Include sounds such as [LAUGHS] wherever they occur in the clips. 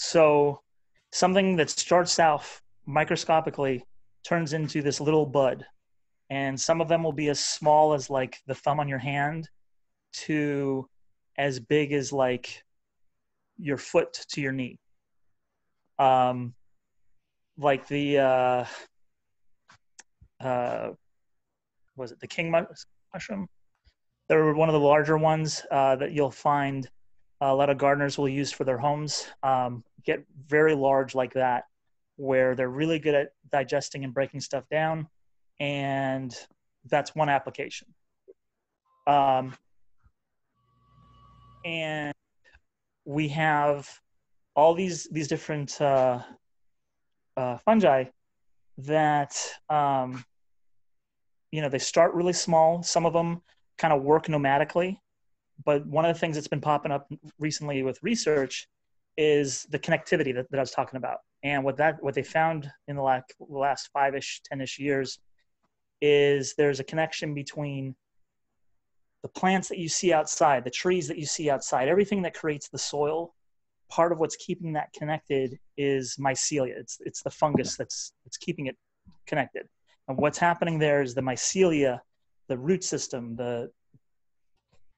So something that starts out microscopically turns into this little bud. And some of them will be as small as like the thumb on your hand to as big as like your foot to your knee. Um, like the uh, uh, was it the king mushroom? They're one of the larger ones uh, that you'll find a lot of gardeners will use for their homes. Um, get very large like that, where they're really good at digesting and breaking stuff down, and that's one application. Um, and we have all these these different uh, uh, fungi that um, you know they start really small. Some of them kind of work nomadically, but one of the things that's been popping up recently with research is the connectivity that, that I was talking about. And what that what they found in the last, last five-ish, ten-ish years is there's a connection between the plants that you see outside, the trees that you see outside, everything that creates the soil. Part of what's keeping that connected is mycelia. It's it's the fungus that's it's keeping it connected. And what's happening there is the mycelia, the root system, the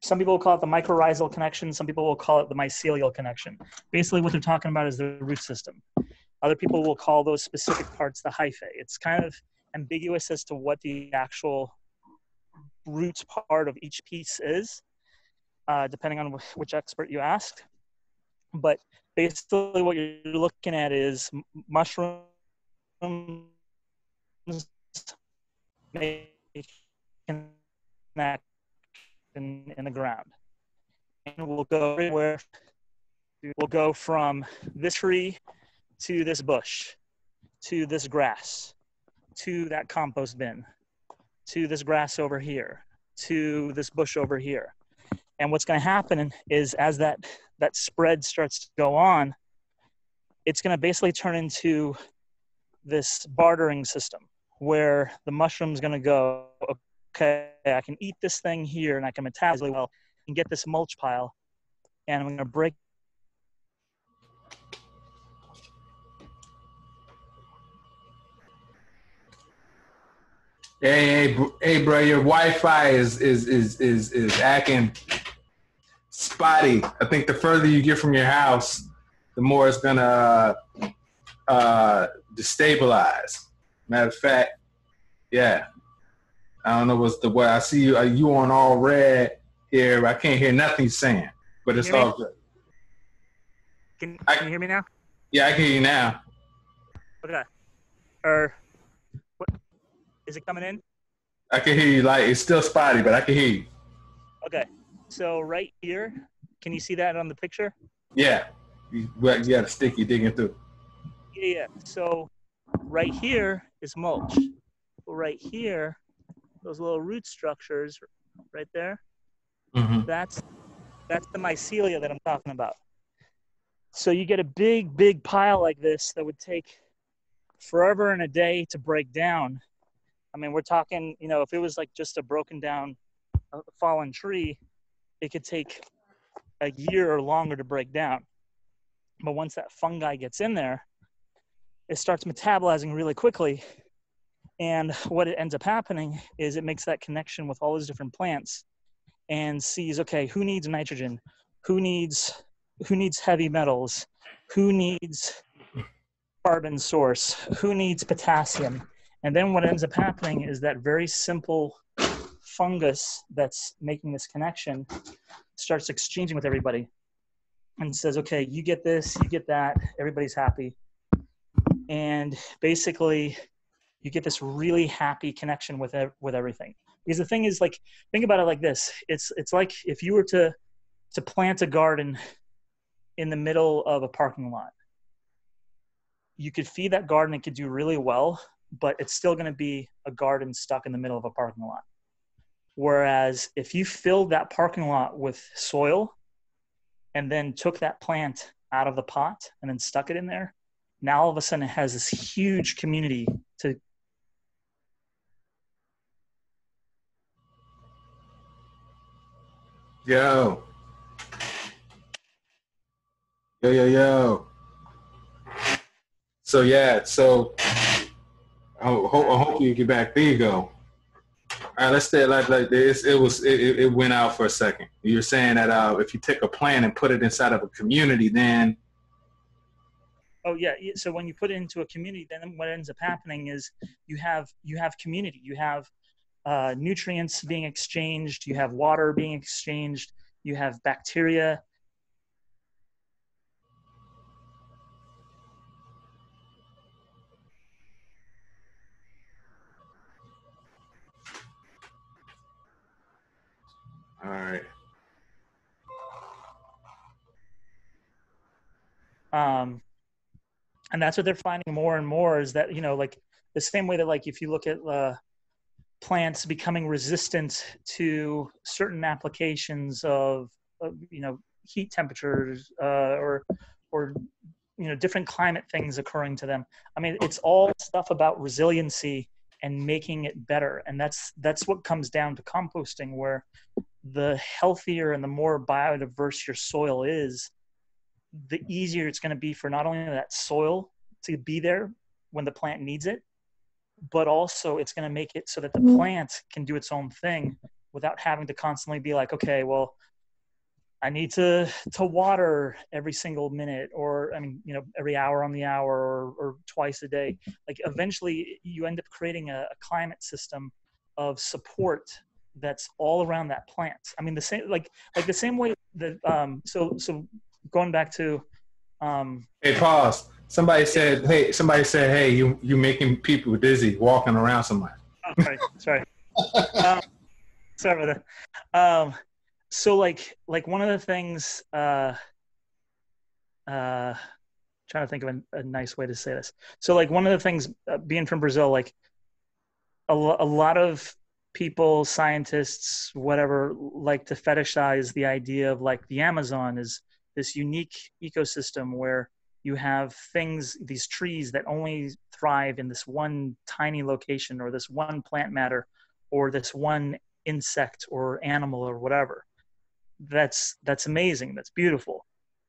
some people will call it the mycorrhizal connection. Some people will call it the mycelial connection. Basically, what they're talking about is the root system. Other people will call those specific parts the hyphae. It's kind of ambiguous as to what the actual root part of each piece is, uh, depending on which expert you ask. But basically, what you're looking at is mushrooms making that in, in the ground. And we'll go everywhere. We'll go from this tree to this bush, to this grass, to that compost bin, to this grass over here, to this bush over here. And what's going to happen is as that, that spread starts to go on, it's going to basically turn into this bartering system where the mushroom's going to go, okay, I can eat this thing here and I can metabolize really well and get this mulch pile and I'm going to break Hey, hey, hey, bro, your Wi-Fi is is is is is acting spotty. I think the further you get from your house, the more it's gonna uh, destabilize. Matter of fact, yeah. I don't know what's the way. I see you. Are you on all red here? I can't hear nothing saying, but it's all good. Can, can you hear me now? Yeah, I can hear you now. Okay. Or is it coming in? I can hear you. Like it's still spotty, but I can hear you. Okay. So right here, can you see that on the picture? Yeah. You, you got a stick you're digging through. Yeah, yeah. So right here is mulch. Right here, those little root structures right there, mm-hmm. that's that's the mycelia that I'm talking about. So you get a big, big pile like this that would take forever and a day to break down I mean, we're talking, you know, if it was like just a broken down, uh, fallen tree, it could take a year or longer to break down. But once that fungi gets in there, it starts metabolizing really quickly. And what it ends up happening is it makes that connection with all those different plants and sees, okay, who needs nitrogen? Who needs who needs heavy metals? Who needs carbon source? Who needs potassium? And then what ends up happening is that very simple fungus that's making this connection starts exchanging with everybody and says, okay, you get this, you get that, everybody's happy. And basically, you get this really happy connection with with everything. Because the thing is, like, think about it like this: it's it's like if you were to to plant a garden in the middle of a parking lot. You could feed that garden; it could do really well, but it's still going to be a garden stuck in the middle of a parking lot. Whereas if you filled that parking lot with soil and then took that plant out of the pot and then stuck it in there, now all of a sudden it has this huge community to Yo. Yo, yo, yo. So yeah, so I hope, I hope you get back. There you go. All right, let's say like like this. It was it, it went out for a second. You're saying that uh, if you take a plan and put it inside of a community, then oh yeah. So when you put it into a community, then what ends up happening is you have you have community. You have uh, nutrients being exchanged. You have water being exchanged. You have bacteria All right. Um, and that's what they're finding more and more is that you know like the same way that like if you look at uh, plants becoming resistant to certain applications of, of you know heat temperatures uh, or or you know different climate things occurring to them. I mean it's all stuff about resiliency and making it better. And that's that's what comes down to composting where the healthier and the more biodiverse your soil is, the easier it's going to be for not only that soil to be there when the plant needs it, but also it's going to make it so that the mm-hmm. plant can do its own thing without having to constantly be like, okay, well, I need to to water every single minute, or I mean, you know, every hour on the hour, or, or twice a day. Like eventually, you end up creating a, a climate system of support that's all around that plant. I mean, the same like like the same way that um so so going back to um Hey pause. Somebody said, hey, somebody said, hey, you you making people dizzy walking around so much. Oh, sorry, sorry. um, sorry about that. Um so like like one of the things uh uh trying to think of a, a nice way to say this. So like one of the things uh, being from Brazil like a, a lot of people, scientists, whatever, like to fetishize the idea of like the Amazon is this unique ecosystem where you have things, these trees that only thrive in this one tiny location or this one plant matter or this one insect or animal or whatever. That's that's amazing. That's beautiful.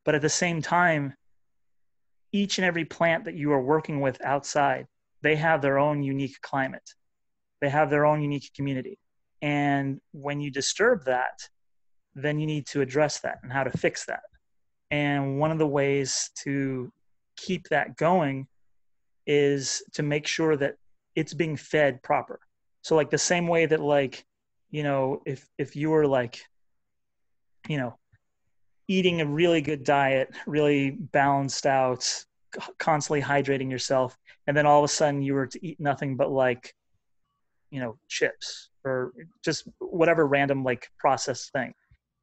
But at the same time, each and every plant that you are working with outside, they have their own unique climate they have their own unique community. And when you disturb that, then you need to address that and how to fix that. And one of the ways to keep that going is to make sure that it's being fed proper. So like the same way that like, you know, if if you were like, you know, eating a really good diet, really balanced out, constantly hydrating yourself, and then all of a sudden you were to eat nothing but like you know chips or just whatever random like processed thing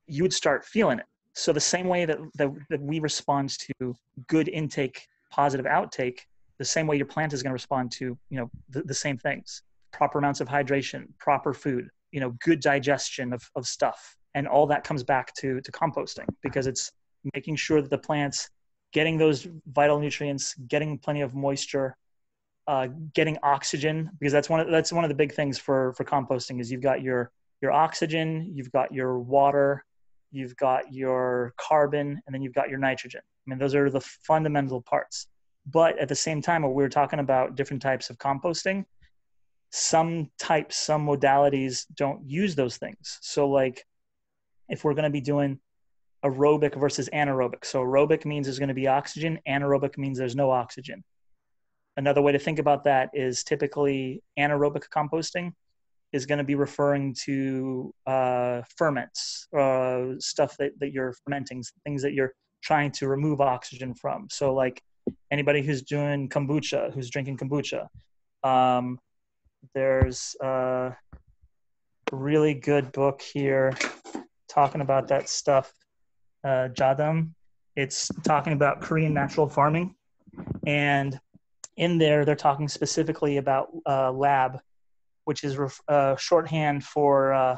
you would start feeling it so the same way that, that, that we respond to good intake positive outtake the same way your plant is going to respond to you know the, the same things. Proper amounts of hydration proper food you know good digestion of, of stuff. And all that comes back to to composting because it's making sure that the plants getting those vital nutrients getting plenty of moisture uh, getting oxygen because that's one of that's one of the big things for for composting is you've got your your oxygen, you've got your water, you've got your carbon, and then you've got your nitrogen. I mean, those are the fundamental parts. But at the same time, when we were talking about different types of composting, some types, some modalities don't use those things. So, like, if we're going to be doing aerobic versus anaerobic, so aerobic means there's going to be oxygen, anaerobic means there's no oxygen. Another way to think about that is typically anaerobic composting is going to be referring to uh, ferments, uh, stuff that, that you're fermenting, things that you're trying to remove oxygen from. So, like anybody who's doing kombucha, who's drinking kombucha, um, there's a really good book here talking about that stuff, uh, Jadam. It's talking about Korean natural farming. And in there, they're talking specifically about uh, lab, which is ref- uh, shorthand for uh,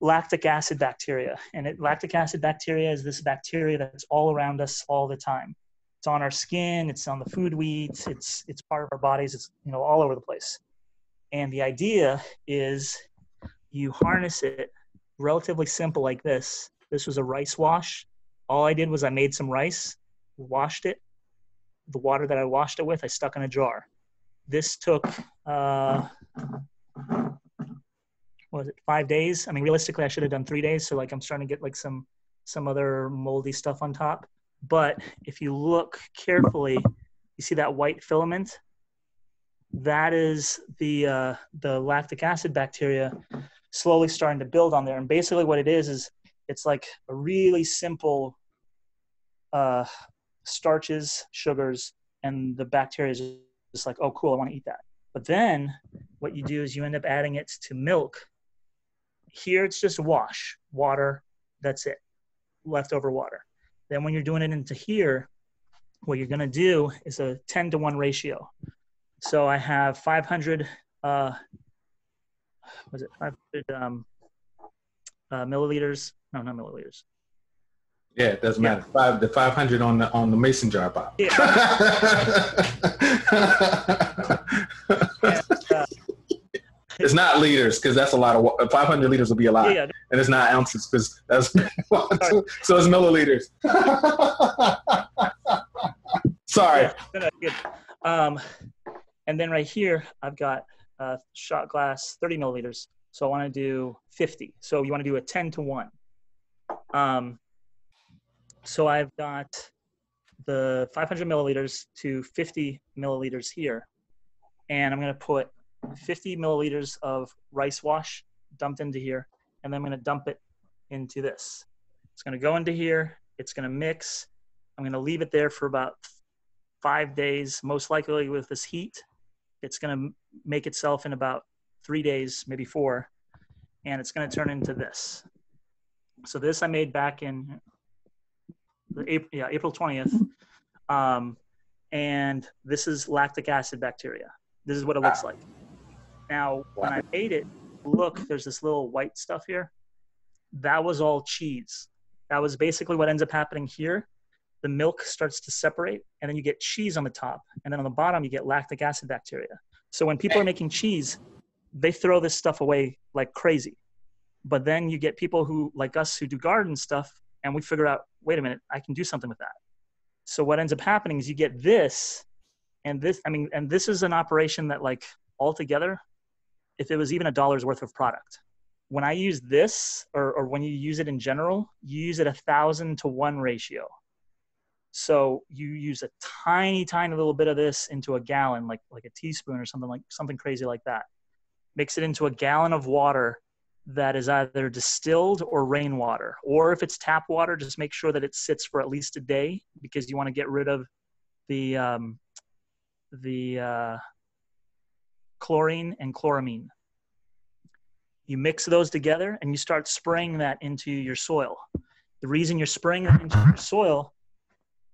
lactic acid bacteria. And it, lactic acid bacteria is this bacteria that's all around us all the time. It's on our skin, it's on the food we eat, it's, it's part of our bodies, it's you know all over the place. And the idea is you harness it relatively simple like this. This was a rice wash. All I did was I made some rice, washed it, the water that I washed it with, I stuck in a jar. This took, uh, was it five days? I mean, realistically, I should have done three days. So like, I'm starting to get like some some other moldy stuff on top. But if you look carefully, you see that white filament. That is the uh, the lactic acid bacteria slowly starting to build on there. And basically, what it is is it's like a really simple uh, starches, sugars, and the bacteria is just like, oh, cool, I want to eat that. But then what you do is you end up adding it to milk. Here it's just wash, water, that's it, leftover water. Then when you're doing it into here, what you're going to do is a 10 to 1 ratio. So I have 500, uh, was it 500 um, uh, milliliters? No, not milliliters. Yeah, it doesn't yeah. matter. Five the five hundred on the on the mason jar bottle. Yeah. [LAUGHS] uh, it's not liters because that's a lot of five hundred liters will be a lot, yeah, yeah. and it's not ounces because that's [LAUGHS] so it's milliliters. [LAUGHS] Sorry. good. Um, and then right here I've got a shot glass thirty milliliters, so I want to do fifty. So you want to do a ten to one. Um, so I've got the 500 milliliters to 50 milliliters here. And I'm going to put 50 milliliters of rice wash dumped into here. And then I'm going to dump it into this. It's going to go into here. It's going to mix. I'm going to leave it there for about five days, most likely with this heat. It's going to make itself in about three days, maybe four. And it's going to turn into this. So this I made back in April, yeah, April 20th. Um, and this is lactic acid bacteria. This is what it looks like. Now, when I ate it, look, there's this little white stuff here. That was all cheese. That was basically what ends up happening here. The milk starts to separate, and then you get cheese on the top. And then on the bottom, you get lactic acid bacteria. So when people are making cheese, they throw this stuff away like crazy. But then you get people who, like us, who do garden stuff, and we figure out wait a minute i can do something with that. So what ends up happening is you get this and this i mean and this is an operation that like altogether if it was even a dollar's worth of product. When i use this or, or when you use it in general you use it a thousand to one ratio. So you use a tiny tiny little bit of this into a gallon like like a teaspoon or something like something crazy like that. Mix it into a gallon of water that is either distilled or rainwater. Or if it's tap water, just make sure that it sits for at least a day because you want to get rid of the um, the uh, chlorine and chloramine. You mix those together and you start spraying that into your soil. The reason you're spraying it into your soil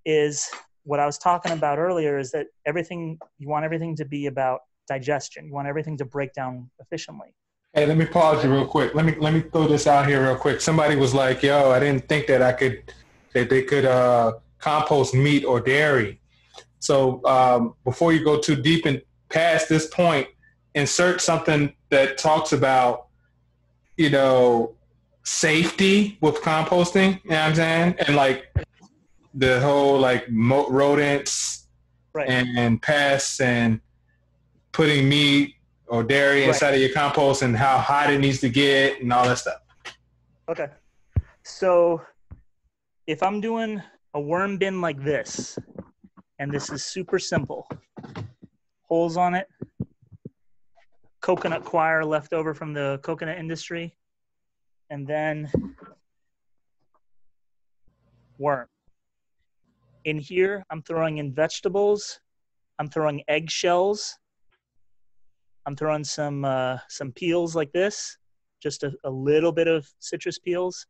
is what I was talking about earlier is that everything you want everything to be about digestion. You want everything to break down efficiently. Hey, let me pause you real quick. Let me let me throw this out here real quick. Somebody was like, "Yo, I didn't think that I could that they could uh, compost meat or dairy." So um, before you go too deep and past this point, insert something that talks about you know safety with composting. You know what I'm saying? And like the whole like rodents right. and, and pests and putting meat or dairy right. inside of your compost and how hot it needs to get and all that stuff. Okay. So if I'm doing a worm bin like this, and this is super simple, holes on it, coconut coir left over from the coconut industry, and then worm. In here, I'm throwing in vegetables, I'm throwing eggshells, I'm throwing some uh, some peels like this, just a, a little bit of citrus peels.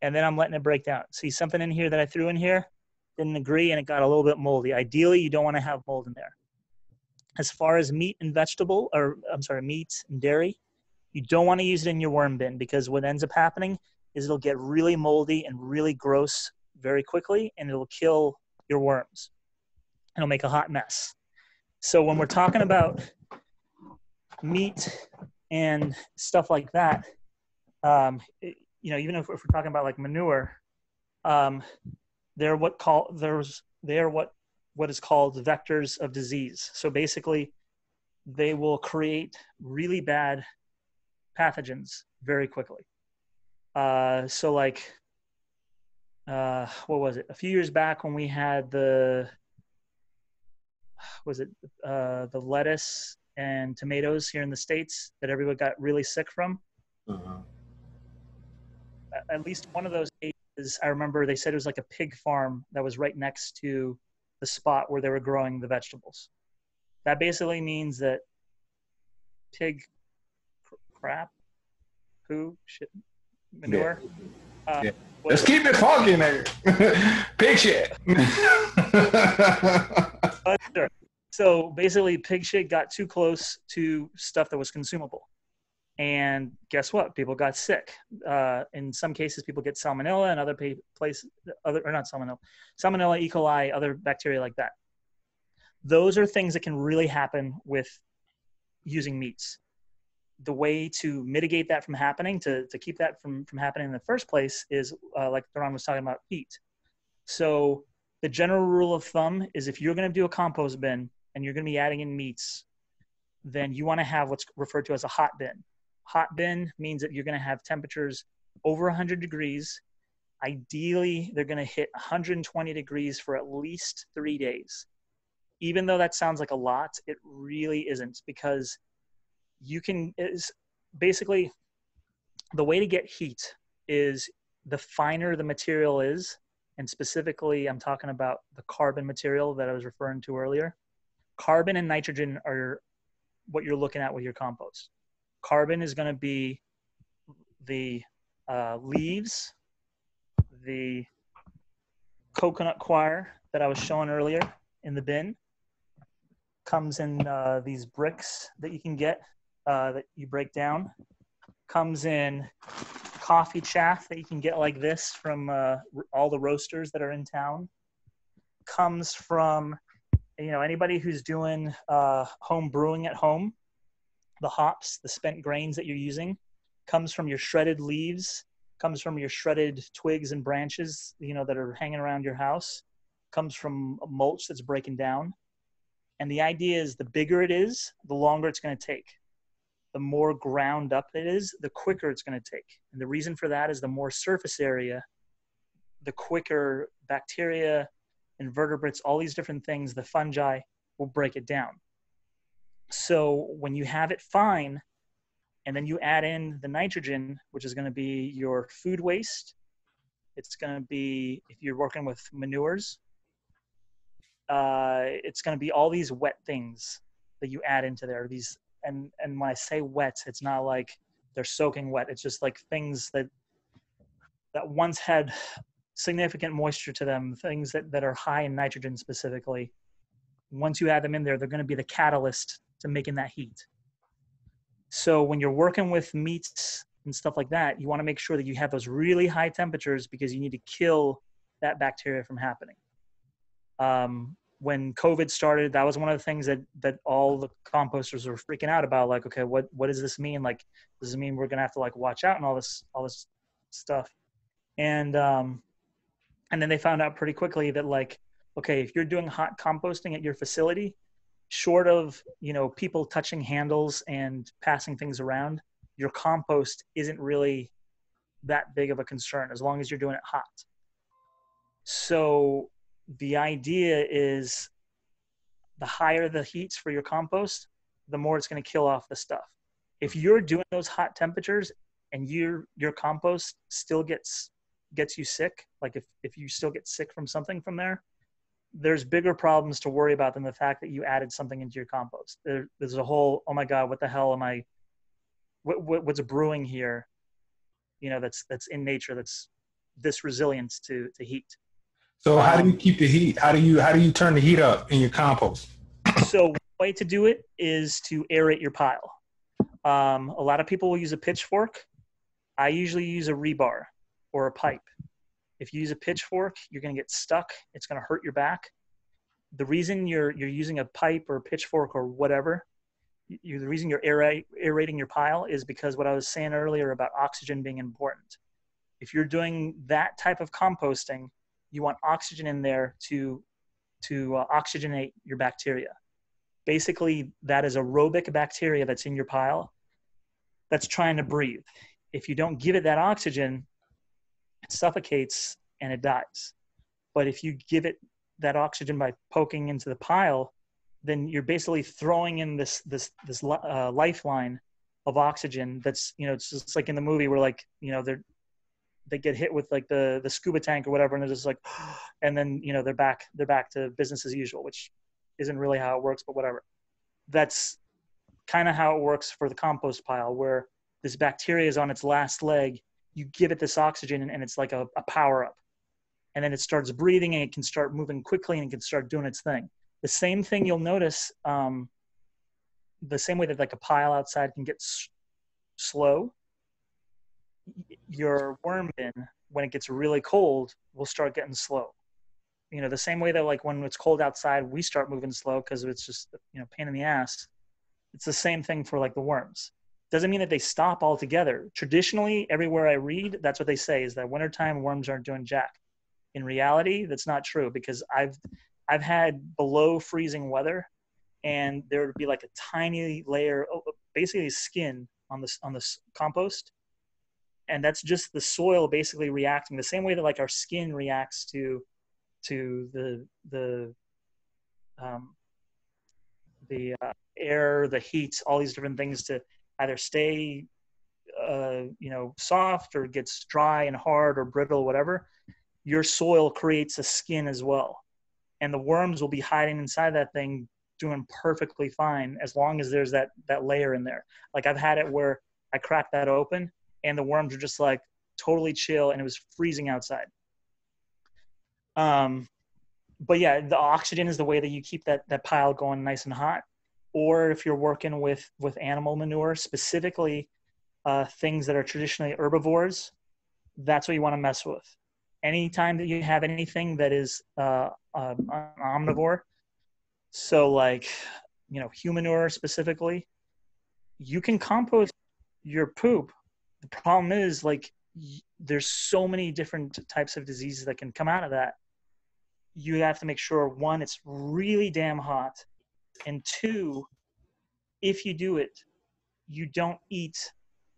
And then I'm letting it break down. See something in here that I threw in here? Didn't agree and it got a little bit moldy. Ideally, you don't want to have mold in there. As far as meat and vegetable, or I'm sorry, meat and dairy, you don't want to use it in your worm bin because what ends up happening is it'll get really moldy and really gross very quickly and it'll kill your worms. It'll make a hot mess. So when we're talking about meat and stuff like that, um, it, you know, even if, if, we're talking about like manure, um, they're what call there's they're what what is called vectors of disease. So basically, they will create really bad pathogens very quickly. Uh, so like, uh, what was it? A few years back when we had the was it uh, the lettuce and tomatoes here in the states that everyone got really sick from. Uh-huh. At least one of those cases, I remember they said it was like a pig farm that was right next to the spot where they were growing the vegetables. That basically means that pig crap, poo, shit, manure. Yeah. Uh, yeah. Let's keep it funky, there. [LAUGHS] pig shit. so basically, pig shit got too close to stuff that was consumable. And guess what? People got sick. Uh, in some cases, people get salmonella, and other places, other or not salmonella, salmonella, E. coli, other bacteria like that. Those are things that can really happen with using meats. The way to mitigate that from happening, to, to keep that from, from happening in the first place, is uh, like Duran was talking about heat. So the general rule of thumb is if you're going to do a compost bin and you're going to be adding in meats, then you want to have what's referred to as a hot bin. Hot bin means that you're going to have temperatures over 100 degrees. Ideally, they're going to hit 120 degrees for at least three days. Even though that sounds like a lot, it really isn't because you can is basically the way to get heat is the finer the material is and specifically i'm talking about the carbon material that i was referring to earlier carbon and nitrogen are what you're looking at with your compost Carbon is going to be the uh, leaves, the coconut coir that I was showing earlier in the bin. Comes in uh, these bricks that you can get uh, that you break down. Comes in coffee chaff that you can get like this from uh, all the roasters that are in town. Comes from you know anybody who's doing uh, home brewing at home the hops, the spent grains that you're using, comes from your shredded leaves, comes from your shredded twigs and branches, you know, that are hanging around your house, comes from mulch that's breaking down. And the idea is the bigger it is, the longer it's going to take. The more ground up it is, the quicker it's going to take. And the reason for that is the more surface area, the quicker bacteria, invertebrates, all these different things, the fungi will break it down. So when you have it fine, and then you add in the nitrogen, which is going to be your food waste. It's going to be, if you're working with manures, uh, it's going to be all these wet things that you add into there. These, and, and when I say wet, it's not like they're soaking wet. It's just like things that, that once had significant moisture to them, things that, that are high in nitrogen specifically. Once you add them in there, they're going to be the catalyst to making that heat. So when you're working with meats and stuff like that, you want to make sure that you have those really high temperatures because you need to kill that bacteria from happening. Um, when COVID started, that was one of the things that that all the composters were freaking out about. Like, okay, what what does this mean? Like, does it mean we're gonna have to like watch out and all this all this stuff? And um, and then they found out pretty quickly that like, okay, if you're doing hot composting at your facility, short of you know people touching handles and passing things around your compost isn't really that big of a concern as long as you're doing it hot so the idea is the higher the heats for your compost the more it's going to kill off the stuff if mm-hmm. you're doing those hot temperatures and your your compost still gets gets you sick like if if you still get sick from something from there there's bigger problems to worry about than the fact that you added something into your compost. There, there's a whole, oh my God, what the hell am I, what, what, what's brewing here? You know, that's, that's in nature, that's this resilience to, to heat. So how do you um, keep the heat? How do you, how do you turn the heat up in your compost? so way to do it is to aerate your pile. Um, a lot of people will use a pitchfork. I usually use a rebar or a pipe. If you use a pitchfork, you're going to get stuck. It's going to hurt your back. The reason you're you're using a pipe or a pitchfork or whatever, you, the reason you're aerating your pile is because what I was saying earlier about oxygen being important. If you're doing that type of composting, you want oxygen in there to to uh, oxygenate your bacteria. Basically, that is aerobic bacteria that's in your pile that's trying to breathe. If you don't give it that oxygen, it suffocates and it dies. But if you give it that oxygen by poking into the pile, then you're basically throwing in this this this uh, lifeline of oxygen. That's you know it's just like in the movie where like you know they're they get hit with like the the scuba tank or whatever, and they're just like, [GASPS] and then you know they're back they're back to business as usual, which isn't really how it works, but whatever. That's kind of how it works for the compost pile, where this bacteria is on its last leg. You give it this oxygen, and it's like a, a power up and then it starts breathing and it can start moving quickly and it can start doing its thing. The same thing you'll notice, um, the same way that like a pile outside can get s- slow, your worm bin, when it gets really cold, will start getting slow. You know, the same way that like when it's cold outside, we start moving slow because it's just, you know, pain in the ass. It's the same thing for like the worms. Doesn't mean that they stop altogether. Traditionally, everywhere I read, that's what they say is that wintertime worms aren't doing jack in reality that's not true because i've i've had below freezing weather and there would be like a tiny layer basically skin on this on this compost and that's just the soil basically reacting the same way that like our skin reacts to to the the um, the uh, air the heat all these different things to either stay uh, you know soft or gets dry and hard or brittle whatever your soil creates a skin as well. And the worms will be hiding inside that thing doing perfectly fine as long as there's that that layer in there. Like I've had it where I crack that open and the worms are just like totally chill and it was freezing outside. Um but yeah, the oxygen is the way that you keep that that pile going nice and hot. Or if you're working with with animal manure, specifically uh, things that are traditionally herbivores, that's what you want to mess with anytime that you have anything that is uh, um, omnivore, so like you know humanure specifically, you can compost your poop. The problem is like there's so many different types of diseases that can come out of that. You have to make sure one, it's really damn hot, and two, if you do it, you don't eat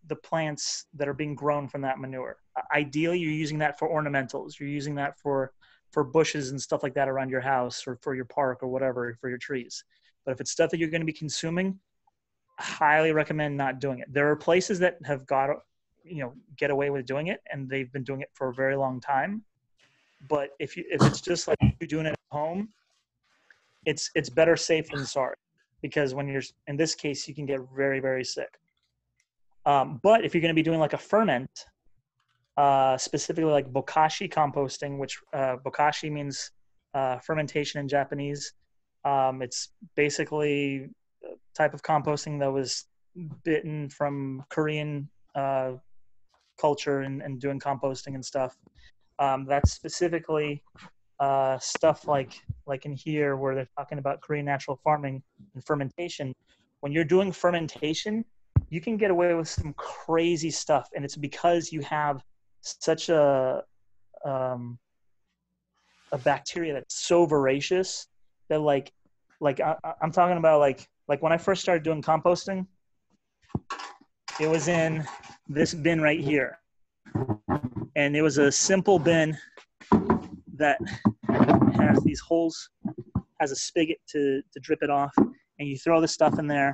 the plants that are being grown from that manure. Ideally, you're using that for ornamentals. You're using that for for bushes and stuff like that around your house or for your park or whatever for your trees. But if it's stuff that you're going to be consuming, highly recommend not doing it. There are places that have got you know get away with doing it and they've been doing it for a very long time. But if you if it's just like you're doing it at home, it's it's better safe than sorry because when you're in this case you can get very very sick. Um, but if you're going to be doing like a ferment, uh, specifically like bokashi composting, which uh, bokashi means uh, fermentation in Japanese. Um, it's basically a type of composting that was bitten from Korean uh, culture and, and, doing composting and stuff. Um, that's specifically uh, stuff like like in here where they're talking about Korean natural farming and fermentation. When you're doing fermentation, you can get away with some crazy stuff and it's because you have such a um, a bacteria that's so voracious that like like I, i'm talking about like like when i first started doing composting it was in this bin right here and it was a simple bin that has these holes has a spigot to to drip it off and you throw the stuff in there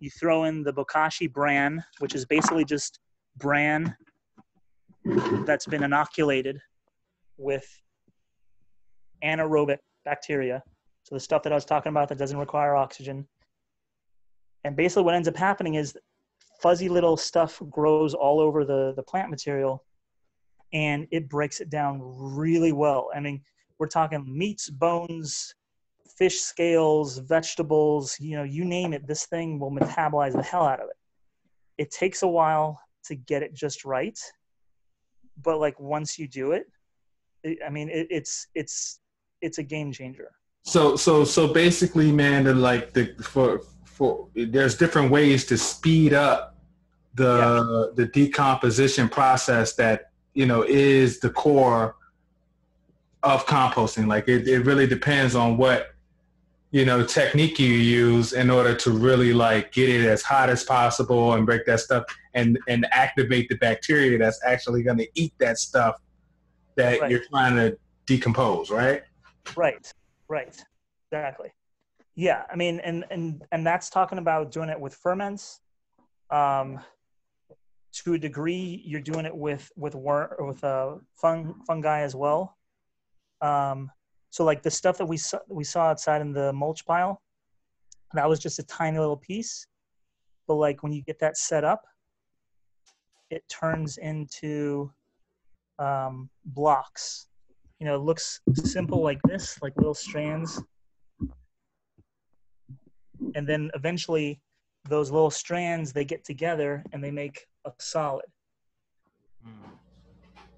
you throw in the bokashi bran, which is basically just bran that's been inoculated with anaerobic bacteria. So the stuff that I was talking about that doesn't require oxygen. And basically what ends up happening is fuzzy little stuff grows all over the, the plant material and it breaks it down really well. I mean, we're talking meats, bones, fish scales, vegetables, you know, you name it, this thing will metabolize the hell out of it. It takes a while to get it just right, but like once you do it, it I mean, it, it's it's it's a game changer. So so so basically, man, like the for for there's different ways to speed up the yeah. the decomposition process that you know is the core of composting. Like it, it really depends on what you know technique you use in order to really like get it as hot as possible and break that stuff and and activate the bacteria that's actually going to eat that stuff that right. you're trying to decompose right right right exactly yeah i mean and and and that's talking about doing it with ferments um to a degree you're doing it with with worm with uh fung, fungi as well um so like the stuff that we saw, we saw outside in the mulch pile, that was just a tiny little piece. But like when you get that set up, it turns into um, blocks. You know, it looks simple like this, like little strands. And then eventually those little strands, they get together and they make a solid. Mm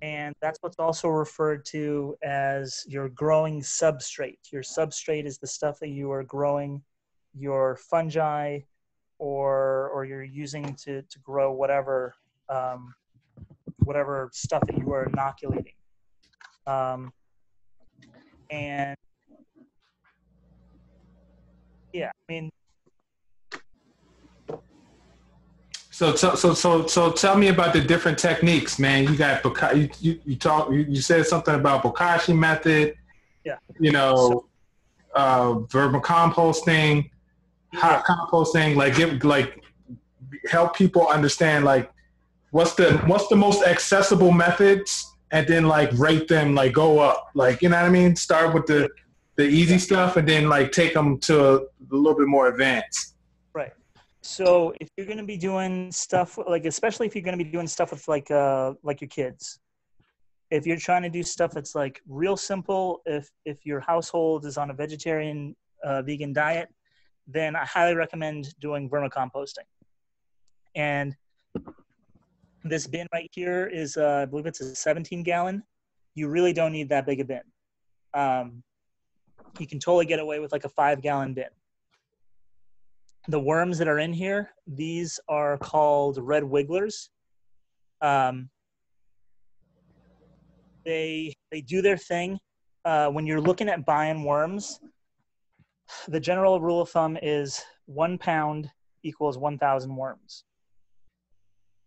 and that's what's also referred to as your growing substrate. Your substrate is the stuff that you are growing your fungi or or you're using to to grow whatever um, whatever stuff that you are inoculating. Um, and yeah, I mean So, so, so, so, so, tell me about the different techniques, man. You got you, you, you talk, you, you said something about Bokashi method. Yeah. You know, so, uh, vermicomposting, hot yeah. composting. Like, give, like, help people understand, like, what's the what's the most accessible methods, and then like rate them, like go up. Like, you know what I mean? Start with the the easy stuff, and then like take them to a, a little bit more advanced. So if you're going to be doing stuff like, especially if you're going to be doing stuff with like, uh, like your kids, if you're trying to do stuff that's like real simple, if if your household is on a vegetarian, uh, vegan diet, then I highly recommend doing vermicomposting. And this bin right here is, uh, I believe it's a 17 gallon. You really don't need that big a bin. Um, you can totally get away with like a five gallon bin the worms that are in here, these are called red wigglers. Um, they they do their thing. Uh, when you're looking at buying worms, the general rule of thumb is one pound equals 1,000 worms.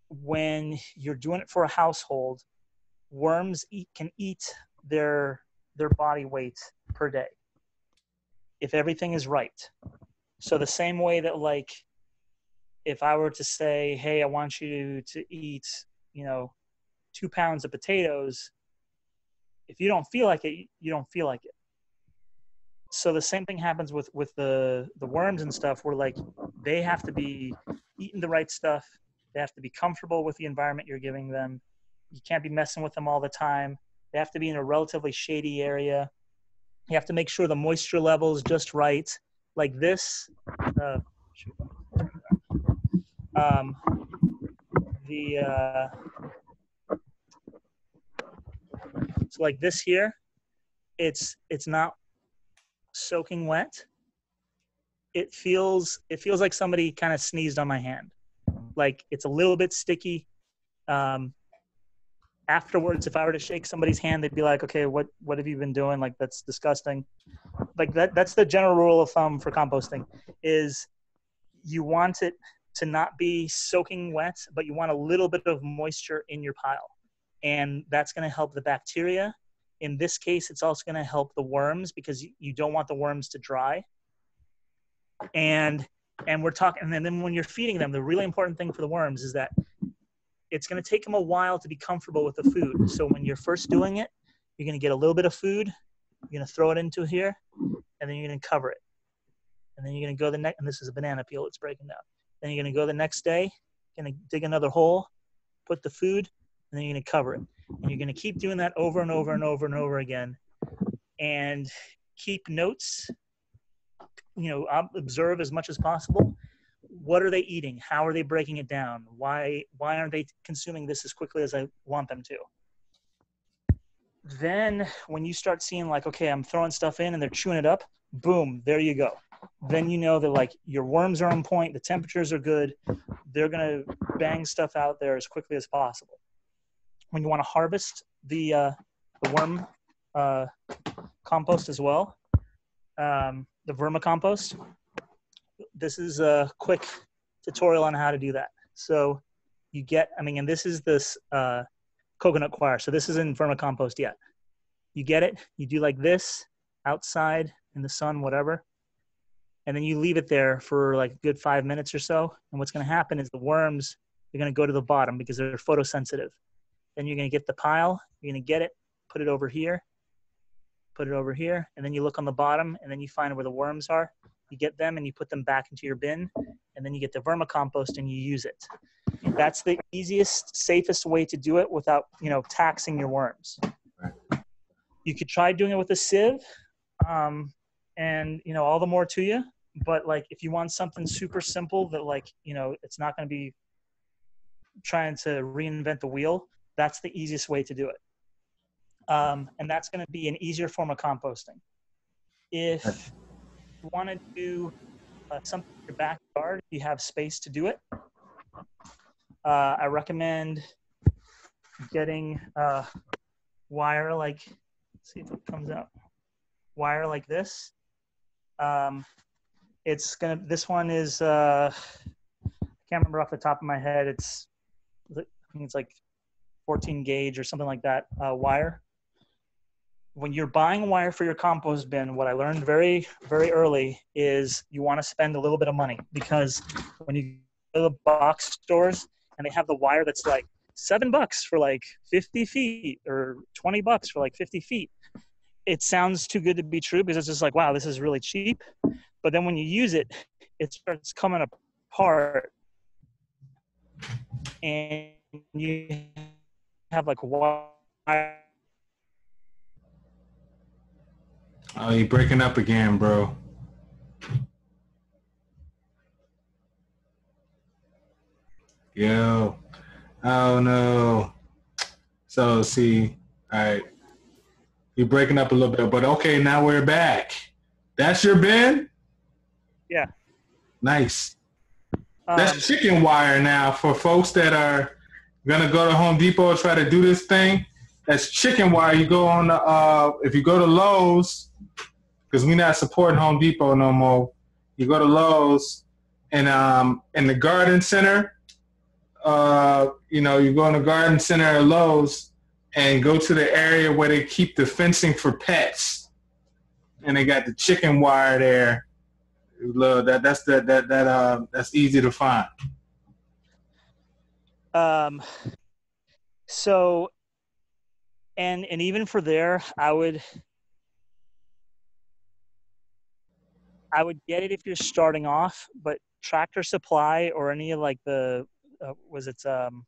When you're doing it for a household, worms eat, can eat their their body weight per day if everything is right. So the same way that like if I were to say, hey, I want you to eat, you know, two pounds of potatoes, if you don't feel like it, you don't feel like it. So the same thing happens with with the the worms and stuff. Where like they have to be eating the right stuff. They have to be comfortable with the environment you're giving them. You can't be messing with them all the time. They have to be in a relatively shady area. You have to make sure the moisture level is just right like this. Uh, um, the uh, so like this here, it's it's not soaking wet. It feels it feels like somebody kind of sneezed on my hand. Like it's a little bit sticky. Um, afterwards, if I were to shake somebody's hand, they'd be like, "Okay, what what have you been doing? Like that's disgusting." Like that that's the general rule of thumb for composting is you want it to not be soaking wet, but you want a little bit of moisture in your pile. And that's going to help the bacteria. In this case, it's also going to help the worms because you don't want the worms to dry. And and we're talking and then when you're feeding them, the really important thing for the worms is that it's going to take them a while to be comfortable with the food. So when you're first doing it, you're going to get a little bit of food. You're going to throw it into here, and then you're going to cover it. And then you're going to go the next, and this is a banana peel it's breaking down. Then you're going to go the next day, going to dig another hole, put the food, and then you're going to cover it. And you're going to keep doing that over and over and over and over again. And keep notes, you know, observe as much as possible what are they eating? How are they breaking it down? Why why aren't they consuming this as quickly as i want them to? Then when you start seeing like okay i'm throwing stuff in and they're chewing it up boom there you go. Then you know that like your worms are on point the temperatures are good they're to bang stuff out there as quickly as possible. When you want to harvest the uh, the worm uh, compost as well, um, the vermicompost. This is a quick tutorial on how to do that. So you get, I mean, and this is this uh, coconut coir. So this isn't vermicompost yet. You get it, you do like this outside in the sun, whatever. And then you leave it there for like a good five minutes or so. And what's going to happen is the worms are going to go to the bottom because they're photosensitive. Then you're going to get the pile, you're going to get it, put it over here, put it over here, and then you look on the bottom and then you find where the worms are. You get them and you put them back into your bin, and then you get the vermicompost and you use it. That's the easiest, safest way to do it without, you know, taxing your worms. You could try doing it with a sieve, um, and you know, all the more to you. But like, if you want something super simple that, like, you know, it's not going to be trying to reinvent the wheel, that's the easiest way to do it. Um, and that's going to be an easier form of composting. If want to do uh, something in your backyard, if you have space to do it, uh, I recommend getting uh, wire like, see if it comes out, wire like this. Um, it's gonna, this one is, uh, I can't remember off the top of my head. It's, I think it's like 14 gauge or something like that uh, wire. When you're buying wire for your compost bin, what I learned very, very early is you want to spend a little bit of money because when you go to the box stores and they have the wire that's like seven bucks for like 50 feet or 20 bucks for like 50 feet, it sounds too good to be true because it's just like, wow, this is really cheap. But then when you use it, it starts coming apart and you have like wire. Oh, you breaking up again, bro. Yo. Oh no. So see, all right. You're breaking up a little bit, but okay, now we're back. That's your bin? Yeah. Nice. Um, That's chicken wire now for folks that are gonna go to Home Depot and try to do this thing. That's chicken wire. You go on the uh, if you go to Lowe's, because we're not supporting Home Depot no more. You go to Lowe's and um in the garden center, uh, you know, you go in the garden center at Lowe's and go to the area where they keep the fencing for pets. And they got the chicken wire there. Look, That that's that that that uh that's easy to find. Um, so, and and even for there, I would I would get it if you're starting off, but Tractor Supply or any of like the uh, was it um,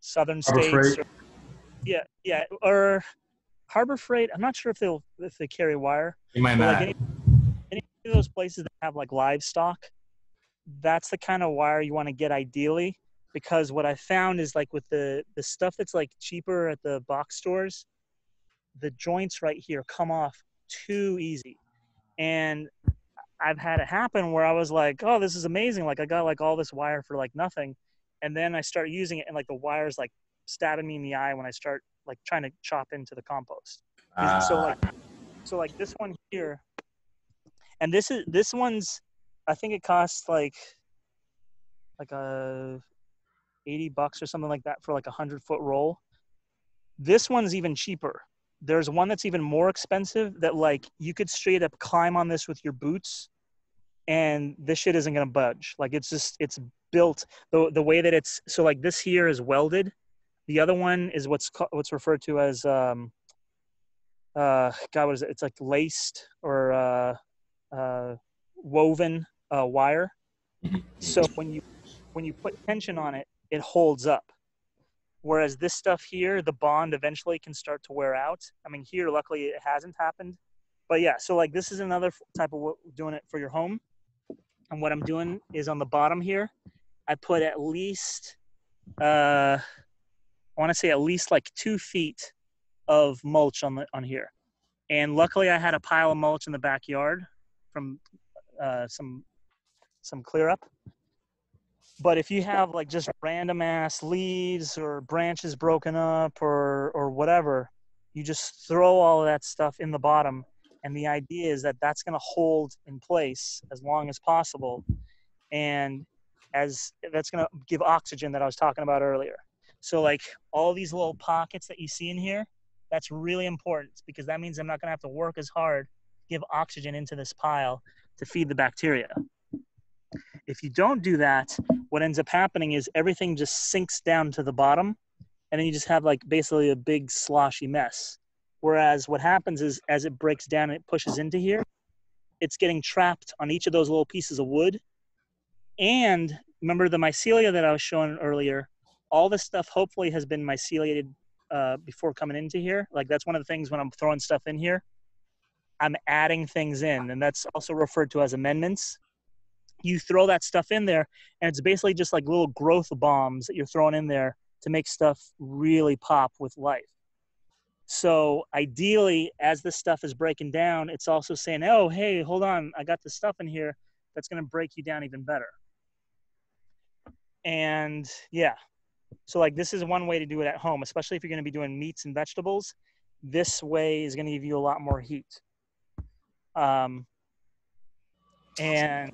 Southern States? Or, yeah, yeah, or Harbor Freight. I'm not sure if they'll if they carry wire. You might not. Like any, any of those places that have like livestock, that's the kind of wire you want to get ideally because what I found is like with the the stuff that's like cheaper at the box stores, the joints right here come off too easy. And I've had it happen where I was like, "Oh, this is amazing! Like I got like all this wire for like nothing," and then I start using it, and like the wires like stabbing me in the eye when I start like trying to chop into the compost. Uh. So like, so like this one here, and this is this one's, I think it costs like like a 80 bucks or something like that for like a 100 foot roll. This one's even cheaper. There's one that's even more expensive that like you could straight up climb on this with your boots and this shit isn't going to budge. Like it's just it's built the the way that it's so like this here is welded. The other one is what's what's referred to as um uh god what is it? It's like laced or uh uh woven uh wire. Mm-hmm. So when you when you put tension on it, it holds up. Whereas this stuff here, the bond eventually can start to wear out. I mean, here, luckily, it hasn't happened. But yeah, so like this is another type of doing it for your home. And what I'm doing is on the bottom here, I put at least, uh, I want to say at least like two feet of mulch on the on here. And luckily, I had a pile of mulch in the backyard from uh, some some clear up. But if you have like just random ass leaves or branches broken up or or whatever, you just throw all of that stuff in the bottom. And the idea is that that's going to hold in place as long as possible. And as that's going to give oxygen that i was talking about earlier. So like all these little pockets that you see in here that's really important because that means i'm not going to have to work as hard to give oxygen into this pile to feed the bacteria if you don't do that what ends up happening is everything just sinks down to the bottom and then you just have like basically a big sloshy mess Whereas what happens is as it breaks down and it pushes into here, it's getting trapped on each of those little pieces of wood. And remember the mycelia that I was showing earlier, all this stuff hopefully has been myceliated uh, before coming into here. Like that's one of the things when I'm throwing stuff in here, I'm adding things in, and that's also referred to as amendments. You throw that stuff in there, and it's basically just like little growth bombs that you're throwing in there to make stuff really pop with life. So ideally, as this stuff is breaking down, it's also saying, oh, hey, hold on, I got this stuff in here that's going to break you down even better. And yeah, so like this is one way to do it at home, especially if you're going to be doing meats and vegetables. This way is going to give you a lot more heat. Um, and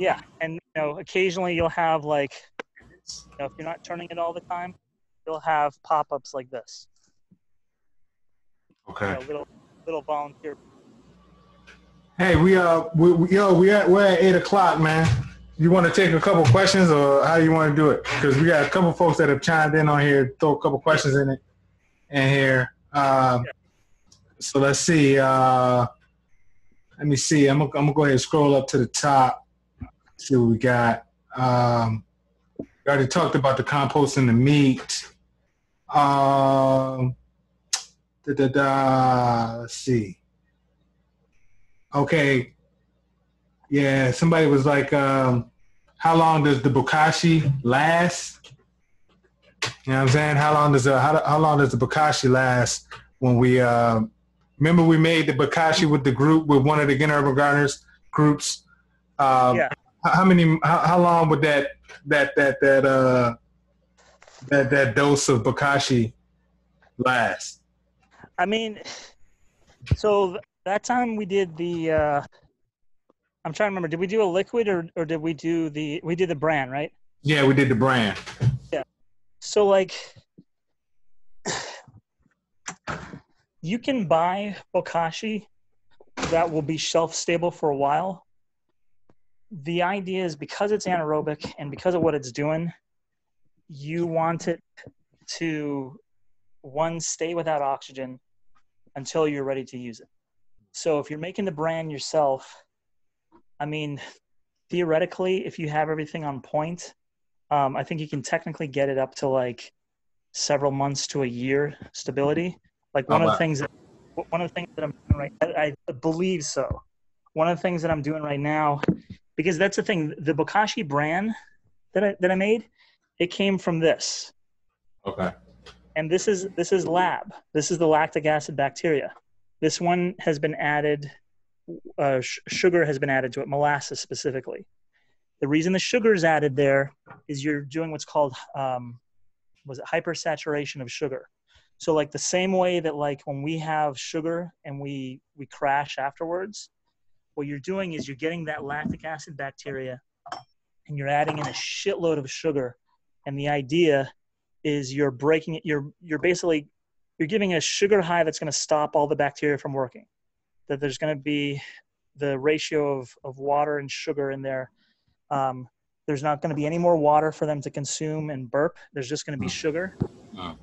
yeah, and you know, occasionally you'll have like, you know, if you're not turning it all the time, you'll have pop-ups like this. Okay. You know, little little volunteer. Hey, we uh, we, we yo, we at we're at eight o'clock, man. You want to take a couple questions, or how you want to do it? Because we got a couple folks that have chimed in on here. Throw a couple questions in it, in here. Um, so let's see. Uh, let me see. I'm gonna, I'm gonna go ahead and scroll up to the top. See what we got. Um, we already talked about the compost and the meat. Um, Da, da, da. Let's see. Okay. Yeah, somebody was like, um, how long does the bokashi last? You know what I'm saying? How long does the how, how long does the bokashi last when we uh, remember we made the bokashi with the group with one of the Again Urban Gardeners groups? Um, yeah. How many? How, how long would that that that that uh that that dose of bokashi last? I mean, so that time we did the. Uh, I'm trying to remember. Did we do a liquid or or did we do the we did the bran right? Yeah, we did the bran. Yeah. So like, you can buy bokashi that will be shelf stable for a while. The idea is because it's anaerobic and because of what it's doing, you want it to one stay without oxygen until you're ready to use it. So if you're making the bran yourself, I mean, theoretically, if you have everything on point, um, I think you can technically get it up to like several months to a year stability. Like one oh, of the things that one of the things that I'm doing right, I, I believe so. One of the things that I'm doing right now, because that's the thing, the Bokashi bran that I that I made, it came from this. Okay and this is this is lab. This is the lactic acid bacteria. This one has been added. Uh, sh- sugar has been added to it, molasses specifically. The reason the sugar is added there is you're doing what's called um, was it hypersaturation of sugar. So like the same way that like when we have sugar and we we crash afterwards, what you're doing is you're getting that lactic acid bacteria and you're adding in a shitload of sugar. And the idea is you're breaking it you're you're basically you're giving a sugar high that's going to stop all the bacteria from working that there's going to be the ratio of, of water and sugar in there um, there's not going to be any more water for them to consume and burp there's just going to be hmm. sugar oh.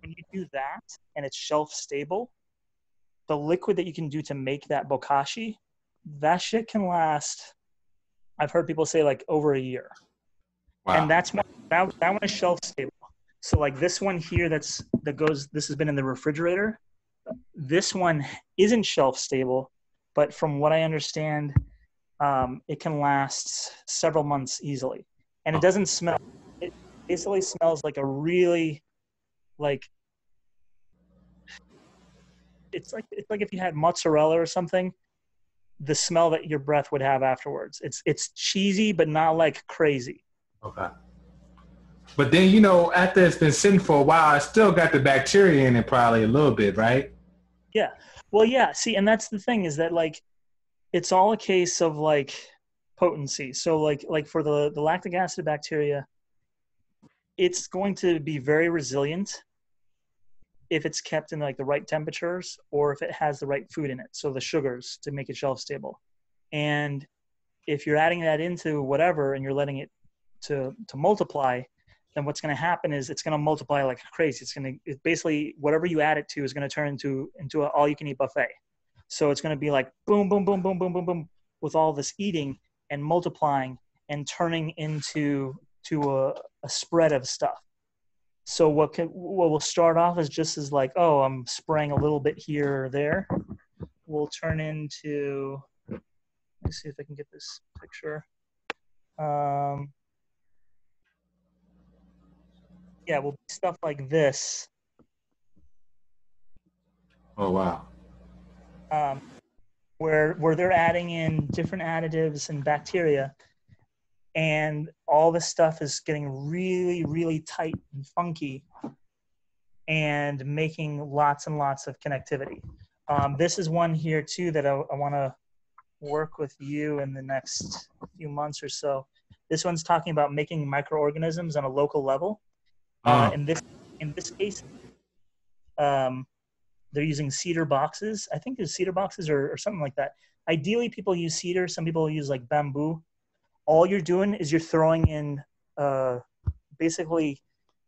when you do that and it's shelf stable the liquid that you can do to make that bokashi that shit can last i've heard people say like over a year Wow. And that's one, that, that one is shelf stable. So like this one here that's that goes this has been in the refrigerator. This one isn't shelf stable, but from what I understand, um, it can last several months easily. And it doesn't smell it basically smells like a really like it's like it's like if you had mozzarella or something the smell that your breath would have afterwards it's it's cheesy but not like crazy Okay. But then you know, after it's been sitting for a while, it's still got the bacteria in it, probably a little bit, right? Yeah. Well, yeah. See, and that's the thing is that like, it's all a case of like potency. So like like for the the lactic acid bacteria, it's going to be very resilient if it's kept in like the right temperatures or if it has the right food in it so the sugars to make it shelf stable. And if you're adding that into whatever and you're letting it to to multiply then what's going to happen is it's going to multiply like crazy. It's going to basically whatever you add it to is going to turn into into an all you can eat buffet. So it's going to be like boom boom boom boom boom boom boom with all this eating and multiplying and turning into to a, a spread of stuff so what can what will start off as just as like, oh, I'm spraying a little bit here or there, We'll turn into. Let me see if I can get this picture. Um, yeah, will be stuff like this. Oh wow. Um, where where they're adding in different additives and bacteria and all this stuff is getting really really tight and funky and making lots and lots of connectivity. Um, this is one here too that i, I want to work with you in the next few months or so. This one's talking about making microorganisms on a local level. Uh, uh in this in this case um, they're using cedar boxes. I think there's cedar boxes or, or something like that. Ideally people use cedar. Some people use like bamboo all you're doing is you're throwing in uh, basically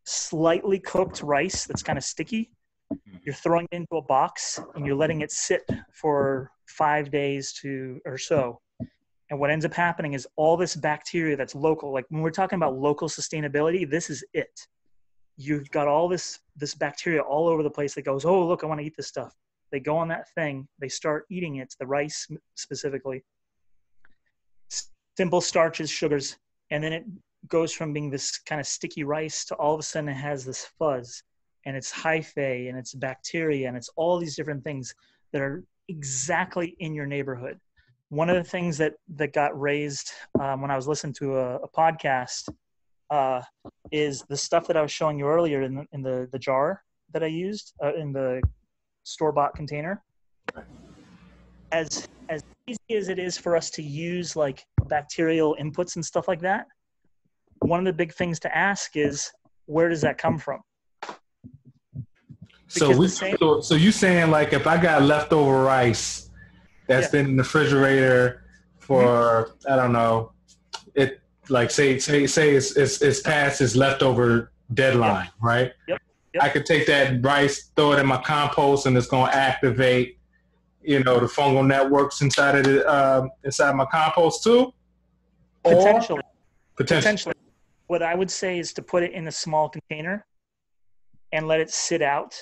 slightly cooked rice that's kind of sticky. Mm-hmm. You're throwing it into a box and you're letting it sit for five days to or so. And what ends up happening is all this bacteria that's local, like when we're talking about local sustainability, this is it. You've got all this this bacteria all over the place that goes, oh look, I want to eat this stuff. They go on that thing, they start eating it, the rice specifically, simple starches, sugars, and then it goes from being this kind of sticky rice to all of a sudden it has this fuzz and it's hyphae and it's bacteria and it's all these different things that are exactly in your neighborhood. One of the things that that got raised um, when I was listening to a, a podcast uh, is the stuff that I was showing you earlier in the, in the, the jar that I used uh, in the store bought container. As as easy as it is for us to use like bacterial inputs and stuff like that, one of the big things to ask is where does that come from? so we same- so, so you saying like if I got leftover rice that's yeah. been in the refrigerator for mm-hmm. I don't know it like say say say it's it's, it's past its leftover deadline, yep. right? Yep. yep. I could take that rice, throw it in my compost, and it's going to activate, you know, the fungal networks inside of the uh, inside my compost too. Potentially. Potentially. Potentially. What I would say is to put it in a small container and let it sit out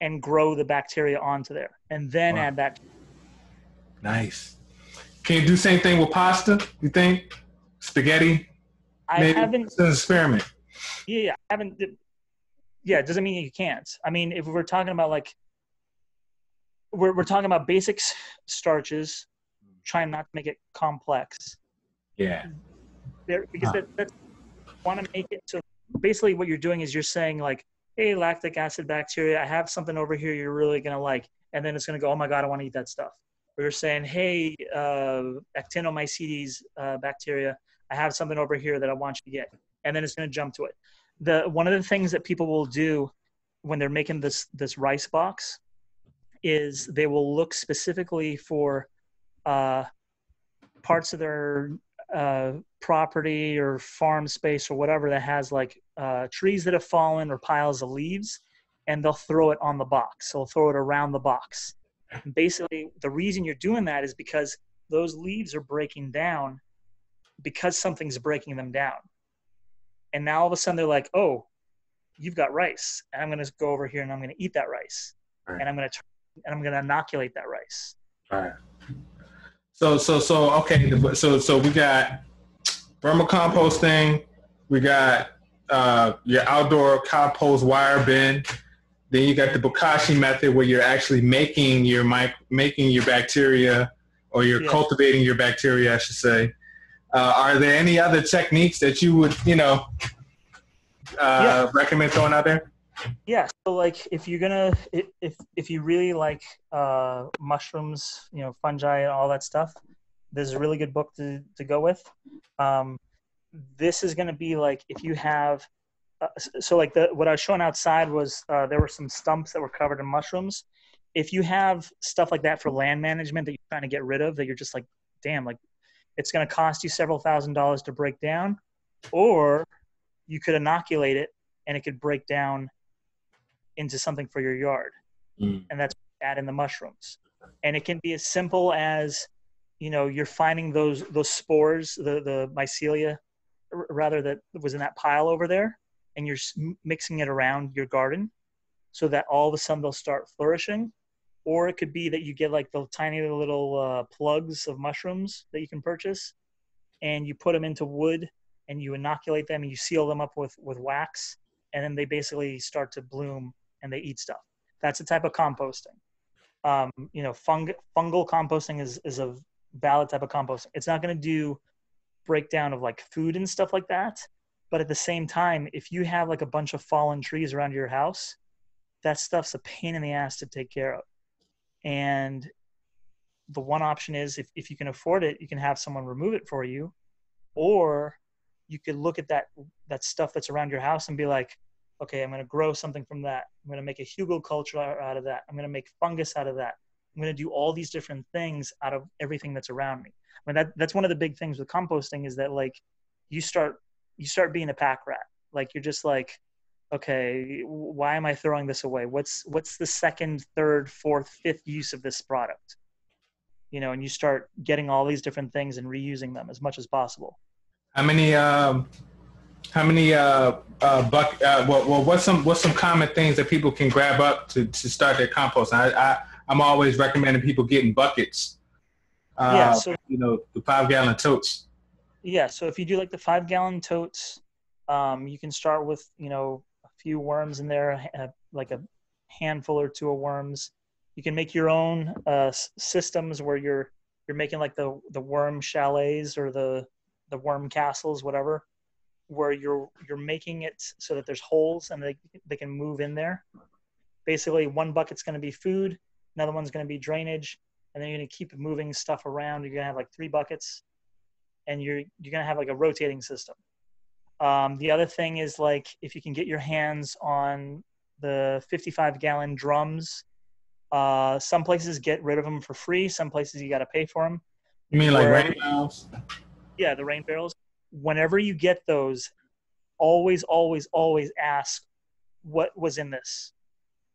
and grow the bacteria onto there and then wow. add that. Nice. Can you do the same thing with pasta, you think? Spaghetti? I Maybe? haven't. It's an experiment. Yeah, I haven't. Yeah, it doesn't mean you can't. I mean, if we're talking about like, we're, we're talking about basics starches, trying not to make it complex. Yeah. There, because huh. that, want to make it so basically what you're doing is you're saying like, hey, lactic acid bacteria, I have something over here you're really gonna like, and then it's gonna go, oh my god, I want to eat that stuff. Or you're saying, hey, uh, actinomycetes uh, bacteria, I have something over here that I want you to get, and then it's gonna jump to it. The one of the things that people will do when they're making this this rice box is they will look specifically for uh, parts of their uh, property or farm space or whatever that has like uh, trees that have fallen or piles of leaves, and they'll throw it on the box. So they'll throw it around the box. And basically, the reason you're doing that is because those leaves are breaking down because something's breaking them down. And now all of a sudden they're like, oh, you've got rice. And I'm going to go over here and I'm going to eat that rice. Right. And I'm going to and I'm going to inoculate that rice. Right. So so so okay. So so we got vermicomposting. We got uh, your outdoor compost wire bin. Then you got the bokashi method where you're actually making your mic- making your bacteria or you're yeah. cultivating your bacteria, I should say. Uh, are there any other techniques that you would, you know, uh, yeah. recommend throwing out there? Yeah. So like, if you're gonna, if if you really like uh, mushrooms, you know, fungi and all that stuff, there's a really good book to to go with. Um, this is gonna be like if you have. Uh, so like the what I was showing outside was uh, there were some stumps that were covered in mushrooms. If you have stuff like that for land management that you're trying to get rid of, that you're just like, damn, like it's going to cost you several thousand dollars to break down, or you could inoculate it and it could break down into something for your yard. Mm. And that's add in the mushrooms. And it can be as simple as, you know, you're finding those those spores, the the mycelia, rather that was in that pile over there, and you're mixing it around your garden, so that all of a sudden they'll start flourishing. Or it could be that you get like the tiny little uh, plugs of mushrooms that you can purchase, and you put them into wood and you inoculate them and you seal them up with with wax and then they basically start to bloom and they eat stuff. That's a type of composting. Um, you know fung, fungal composting is is a valid type of composting. It's not going to do breakdown of like food and stuff like that but at the same time if you have like a bunch of fallen trees around your house that stuff's a pain in the ass to take care of. And the one option is if, if you can afford it you can have someone remove it for you or you could look at that that stuff that's around your house and be like okay i'm going to grow something from that. I'm going to make a Hugo hugelkultur out of that. I'm going to make fungus out of that. I'm going to do all these different things out of everything that's around me. I mean that that's one of the big things with composting is that like you start you start being a pack rat. Like you're just like okay why am i throwing this away? What's what's the second third fourth fifth use of this product? You know and you start getting all these different things and reusing them as much as possible. How many? Um, how many? Uh, uh, buck. Uh, well, well, what's some what's some common things that people can grab up to, to start their compost? I, I I'm always recommending people getting buckets. Uh, yeah. So you know the five gallon totes. Yeah. So if you do like the five gallon totes, um, you can start with you know a few worms in there, like a handful or two of worms. You can make your own uh, systems where you're you're making like the the worm chalets or the the worm castles, whatever, where you're you're making it so that there's holes and they they can move in there. Basically, one bucket's going to be food, another one's going to be drainage, and then you're going to keep moving stuff around. You're going to have like three buckets, and you're you're going to have like a rotating system. Um, the other thing is like if you can get your hands on the 55 gallon drums. Uh, some places get rid of them for free. Some places you got to pay for them. You mean like rain barrels? yeah, the rain barrels. Whenever you get those, always, always, always ask what was in this.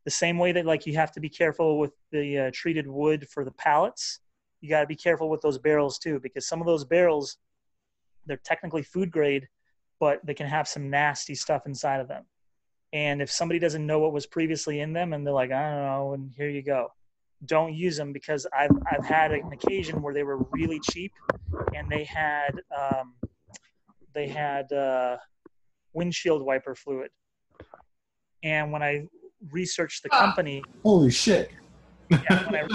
The same way that like you have to be careful with the uh, treated wood for the pallets, you got to be careful with those barrels too, because some of those barrels, they're technically food grade, but they can have some nasty stuff inside of them. And if somebody doesn't know what was previously in them, and they're like, I don't know, and here you go, don't use them because I've I've had an occasion where they were really cheap, and they had um, they had uh, windshield wiper fluid. And when I researched the ah. company, holy shit! yeah, when I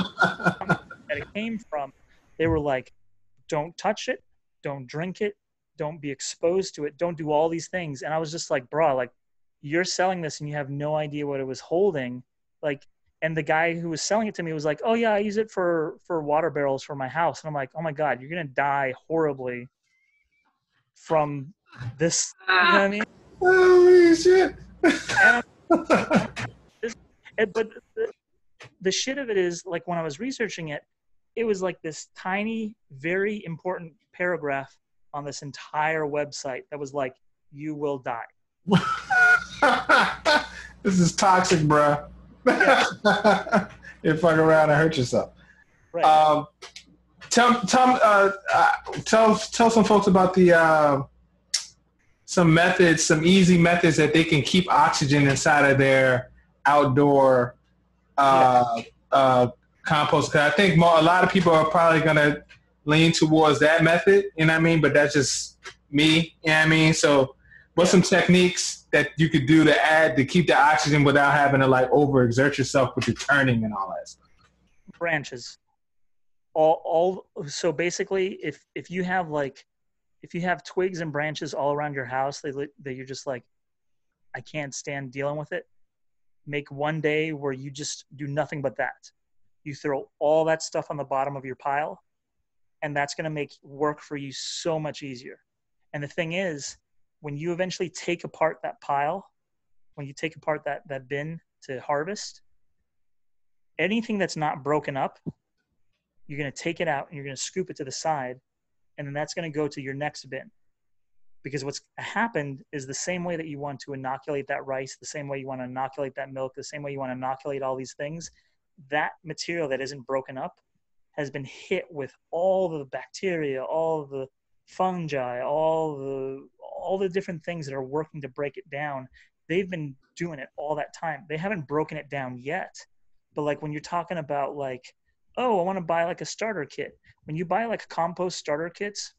that it came from, they were like, "Don't touch it, don't drink it, don't be exposed to it, don't do all these things." And I was just like, "Bro, like, you're selling this and you have no idea what it was holding. Like, and the guy who was selling it to me was like, "Oh yeah, I use it for for water barrels for my house." And I'm like, "Oh my god, you're gonna die horribly from this." You know what I mean? Holy shit! and, [LAUGHS] but the, the shit of it is like when I was researching it, it was like this tiny, very important paragraph on this entire website that was like, "You will die." [LAUGHS] this is toxic, bro. you fuck around and hurt yourself. Right. Um, tell tell uh, uh, tell tell some folks about the uh, some methods, some easy methods that they can keep oxygen inside of their outdoor uh, uh, compost. Because I think more, a lot of people are probably gonna lean towards that method. You know what I mean? But that's just me. You know what I mean? So, what's some techniques that you could do to add to keep the oxygen without having to like overexert yourself with your turning and all that stuff? Branches. All, all so basically if if you have like if you have twigs and branches all around your house that, that you're just like I can't stand dealing with it. Make one day where you just do nothing but that. You throw all that stuff on the bottom of your pile, and that's going to make work for you so much easier. And the thing is, when you eventually take apart that pile, when you take apart that that bin to harvest, anything that's not broken up, you're going to take it out and you're going to scoop it to the side, and then that's going to go to your next bin. Because what's happened is the same way that you want to inoculate that rice the same way you want to inoculate that milk the same way you want to inoculate all these things that material that isn't broken up has been hit with all the bacteria all the fungi all the all the different things that are working to break it down. They've been doing it all that time. They haven't broken it down yet. But like when you're talking about like oh i want to buy like a starter kit when you buy like compost starter kits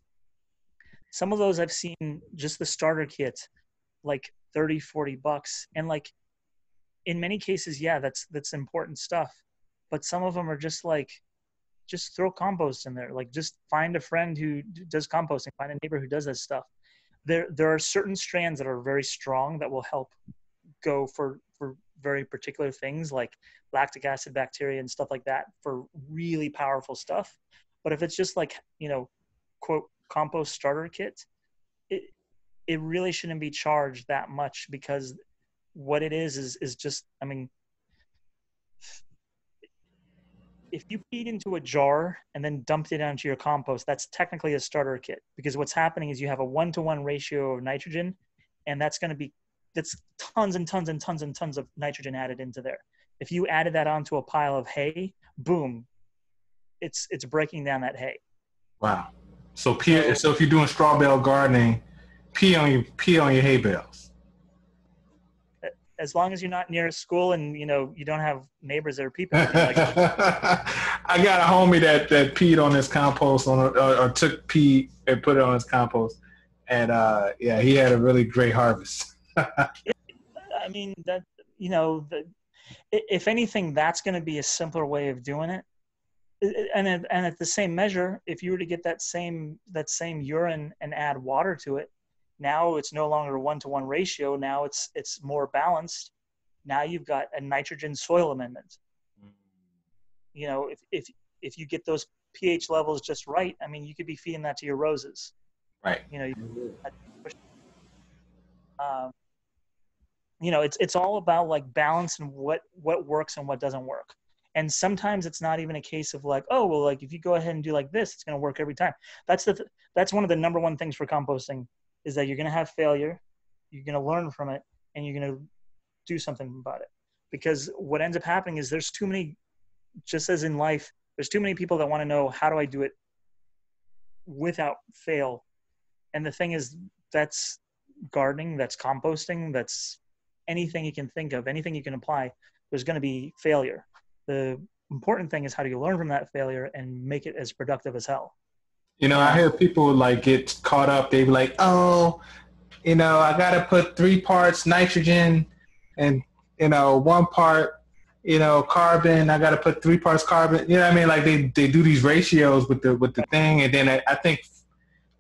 some of those I've seen just the starter kit, like 30, 40 bucks. And like in many cases, yeah, that's that's important stuff. But some of them are just like just throw compost in there. Like just find a friend who does composting, find a neighbor who does that stuff. There there are certain strands that are very strong that will help go for for very particular things like lactic acid bacteria and stuff like that for really powerful stuff. But if it's just like, you know, quote compost starter kit, it it really shouldn't be charged that much because what it is is is just I mean if you feed into a jar and then dumped it onto your compost, that's technically a starter kit because what's happening is you have a one to one ratio of nitrogen, and that's going to be that's tons and tons and tons and tons of nitrogen added into there. If you added that onto a pile of hay, boom, it's it's breaking down that hay. Wow. So pee, so if you're doing straw bale gardening, pee on your pee on your hay bales. As long as you're not near a school and you know you don't have neighbors that are people. Like [LAUGHS] I got a homie that that peed on his compost on or, or took pee and put it on his compost, and uh, yeah, he had a really great harvest. I mean that you know the, if anything, that's going to be a simpler way of doing it and at, and at the same measure, if you were to get that same that same urine and add water to it, now it's no longer one to one ratio. Now it's it's more balanced. Now you've got a nitrogen soil amendment. You know, if if if you get those pH levels just right, I mean, you could be feeding that to your roses. Right. You know, um, you know, it's it's all about like balance and what what works and what doesn't work. And sometimes it's not even a case of like oh well like if you go ahead and do like this it's going to work every time. That's the th- that's one of the number one things for composting is that you're going to have failure you're going to learn from it and you're going to do something about it. Because what ends up happening is there's too many just as in life there's too many people that want to know how do i do it without fail? And the thing is that's gardening that's composting that's anything you can think of anything you can apply there's going to be failure. The important thing is how do you learn from that failure and make it as productive as hell. You know i hear people like get caught up. They be like oh you know i gotta put three parts nitrogen and you know one part you know carbon. I gotta put three parts carbon. You know what i mean? Like they, they do these ratios with the with the thing. And then I, I think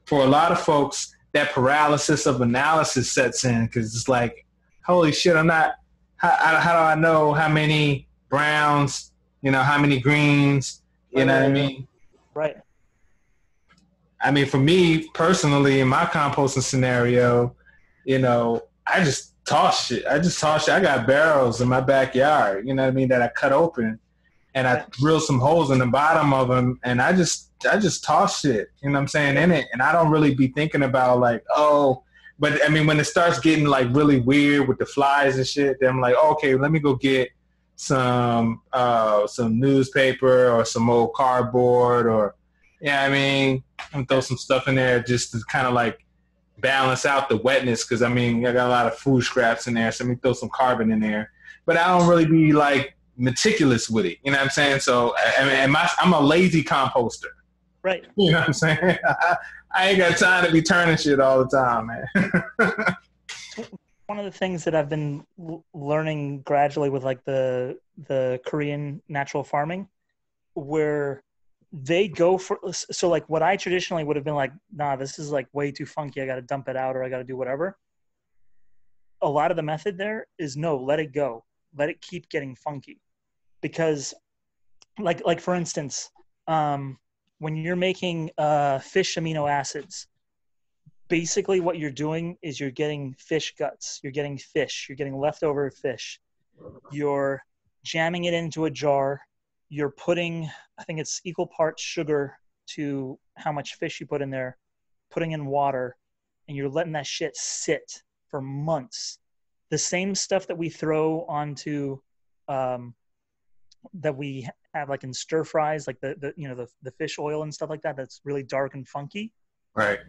for a lot of folks that paralysis of analysis sets in because it's like holy shit i'm not how, how do i know how many browns, you know, how many greens, you know what I mean? Right. I mean, for me personally, in my composting scenario, you know, I just toss shit. I just toss shit. I got barrels in my backyard, you know what I mean, that I cut open and I drill some holes in the bottom of them and I just, I just toss shit, you know what I'm saying, in it. And I don't really be thinking about like, oh, but I mean, when it starts getting like really weird with the flies and shit, then I'm like, okay, let me go get some uh, some newspaper or some old cardboard or yeah, I mean, I'm throw some stuff in there just to kind of like balance out the wetness because I mean I got a lot of food scraps in there, so let me throw some carbon in there. But I don't really be like meticulous with it, you know what I'm saying? So I mean, my, I'm a lazy composter. Right. You know what I'm saying? [LAUGHS] I ain't got time to be turning shit all the time, man. one of the things that I've been learning gradually with like the the Korean natural farming, where they go for so like what I traditionally would have been like, nah, this is like way too funky. I got to dump it out or I got to do whatever. a lot of the method there is no, let it go, let it keep getting funky, because, like like for instance, um, when you're making uh, fish amino acids, basically what you're doing is you're getting fish guts, you're getting fish, you're getting leftover fish, you're jamming it into a jar, you're putting, I think it's equal parts sugar to how much fish you put in there, putting in water, and you're letting that shit sit for months. The same stuff that we throw onto, um, that we have like in stir fries, like the, the you know the the fish oil and stuff like that. That's really dark and funky. Right.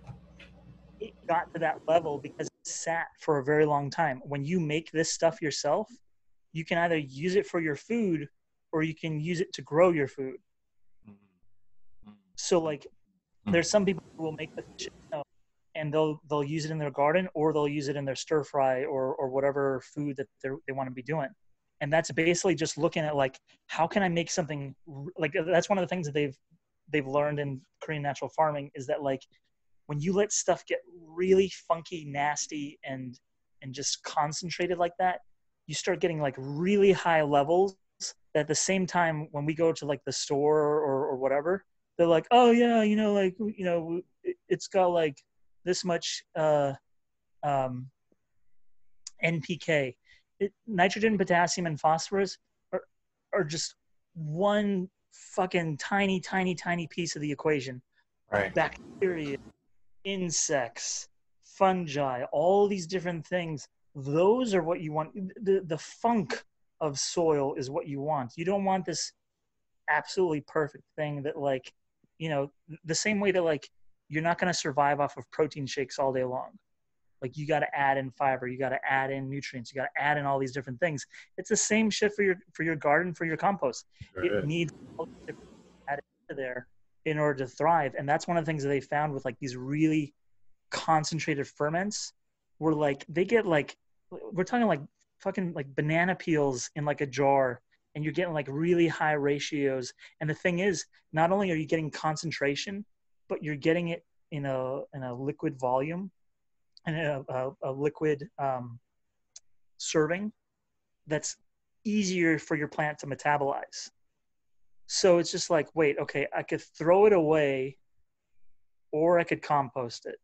It got to that level because it sat for a very long time. When you make this stuff yourself, you can either use it for your food or you can use it to grow your food. So like, mm-hmm. there's some people who will make the fish and they'll they'll use it in their garden or they'll use it in their stir fry or or whatever food that they want to be doing and that's basically just looking at like how can i make something like that's one of the things that they've they've learned in korean natural farming is that like when you let stuff get really funky nasty and and just concentrated like that you start getting like really high levels at the same time when we go to like the store or, or whatever they're like oh yeah you know like you know it's got like this much uh, um, npk it, nitrogen, potassium, and phosphorus are, are just one fucking tiny, tiny, tiny piece of the equation. Right. Bacteria, insects, fungi, all these different things. Those are what you want. The, the funk of soil is what you want. You don't want this absolutely perfect thing that, like, you know, the same way that, like, you're not going to survive off of protein shakes all day long like you got to add in fiber you got to add in nutrients you got to add in all these different things. It's the same shit for your for your garden for your compost. Right. it needs add there in order to thrive. And that's one of the things that they found with like these really concentrated ferments were like they get like we're talking like fucking like banana peels in like a jar and you're getting like really high ratios. And the thing is not only are you getting concentration but you're getting it in a in a liquid volume and a, a, a liquid um, serving that's easier for your plant to metabolize. So it's just like, wait, okay, I could throw it away or I could compost it.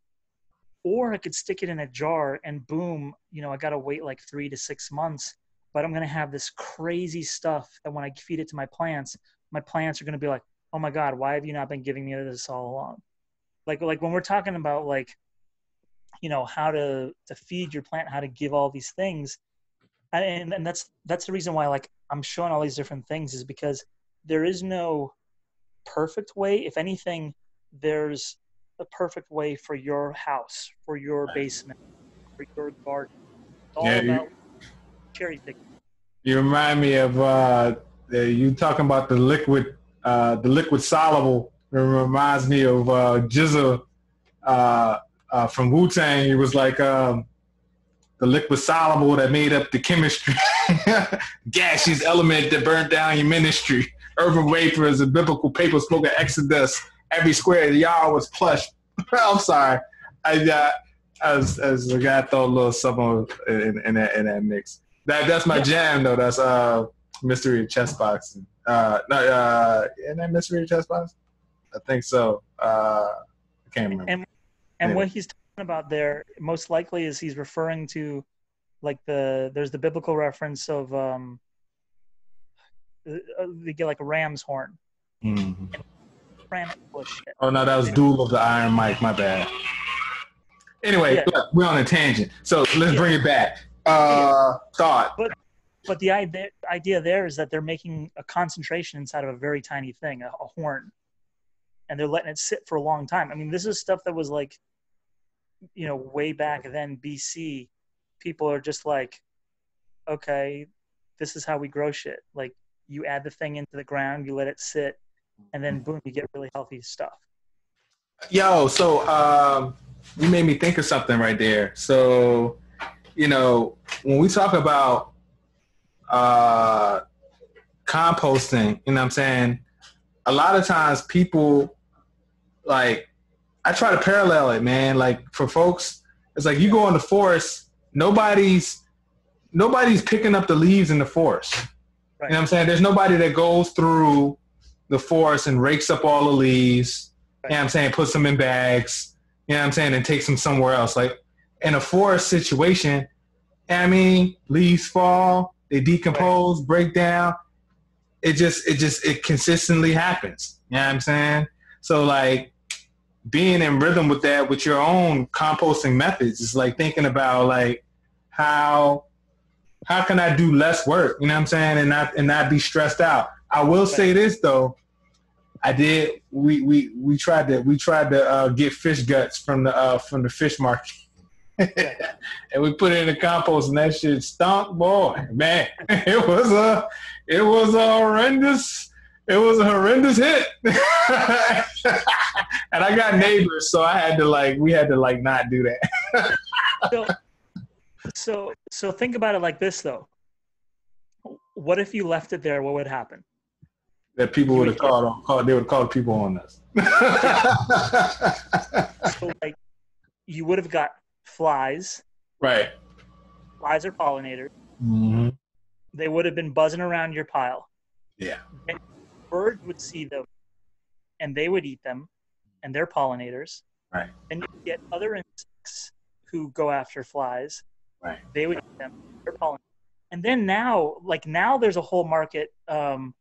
Or I could stick it in a jar and boom, you know, I got to wait like three to six months, but I'm going to have this crazy stuff that when I feed it to my plants, my plants are going to be like, oh my God, why have you not been giving me this all along? Like, like when we're talking about like you know how to to feed your plant how to give all these things. And and that's that's the reason why like i'm showing all these different things is because there is no perfect way. If anything there's a perfect way for your house for your basement for your garden. It's all yeah, about you, cherry picking. You remind me of uh you talking about the liquid uh the liquid soluble. It reminds me of uh GZA uh uh, from Wu Tang. It was like um, the liquid soluble that made up the chemistry, [LAUGHS] gaseous element that burned down your ministry. Urban vapors and biblical paper smoking exodus. Every square of y'all was plush. [LAUGHS] I'm sorry. I got as as I got throw a little something in, in, that in that mix. That that's my jam though. That's uh mystery chess boxing. Uh no uh in that mystery chess box? I think so. Uh I can't remember. And and yeah. what he's talking about there, most likely, is he's referring to like the there's the biblical reference of um uh, they get like a ram's horn. Mm-hmm. Oh no, that was Duel of the Iron Mic. My bad. Anyway, yeah. look, we're on a tangent, so let's yeah. bring it back. Uh, thought. But but the idea idea there is that they're making a concentration inside of a very tiny thing, a, a horn and they're letting it sit for a long time. I mean, this is stuff that was like, you know, way back then, BC. People are just like, okay, this is how we grow shit. Like, you add the thing into the ground, you let it sit, and then boom, you get really healthy stuff. Yo, so um, you made me think of something right there. So, you know, when we talk about uh, composting, you know what I'm saying? A lot of times people like I try to parallel it, man. Like for folks, it's like you go in the forest nobody's nobody's picking up the leaves in the forest. Right. You know what I'm saying? There's nobody that goes through the forest and rakes up all the leaves. Right. You know what I'm saying? Puts them in bags. You know what I'm saying? And takes them somewhere else. Like in a forest situation, I mean, leaves fall, they decompose, right. break down. It just, it just, it consistently happens. You know what I'm saying? So like being in rhythm with that, with your own composting methods, is like thinking about like how how can I do less work? You know what I'm saying, and not and not be stressed out. I will say this though, I did. We we we tried to we tried to uh, get fish guts from the uh, from the fish market. [LAUGHS] and we put it in the compost, and that shit stunk, boy, man. [LAUGHS] It was a, it was a horrendous, it was a horrendous hit. [LAUGHS] and I got neighbors, so I had to like, we had to like not do that. so, so, so think about it like this, though. What if you left it there? What would happen? That people would have called on, called, they would have called people on us. [LAUGHS] so, like, you would have got flies. Right. Flies are pollinators. Mm-hmm. They would have been buzzing around your pile. Yeah. And birds would see them, and they would eat them, and they're pollinators. Right. And you get other insects who go after flies, Right. They would eat them. They're pollen. And then now, like now, there's a whole market um,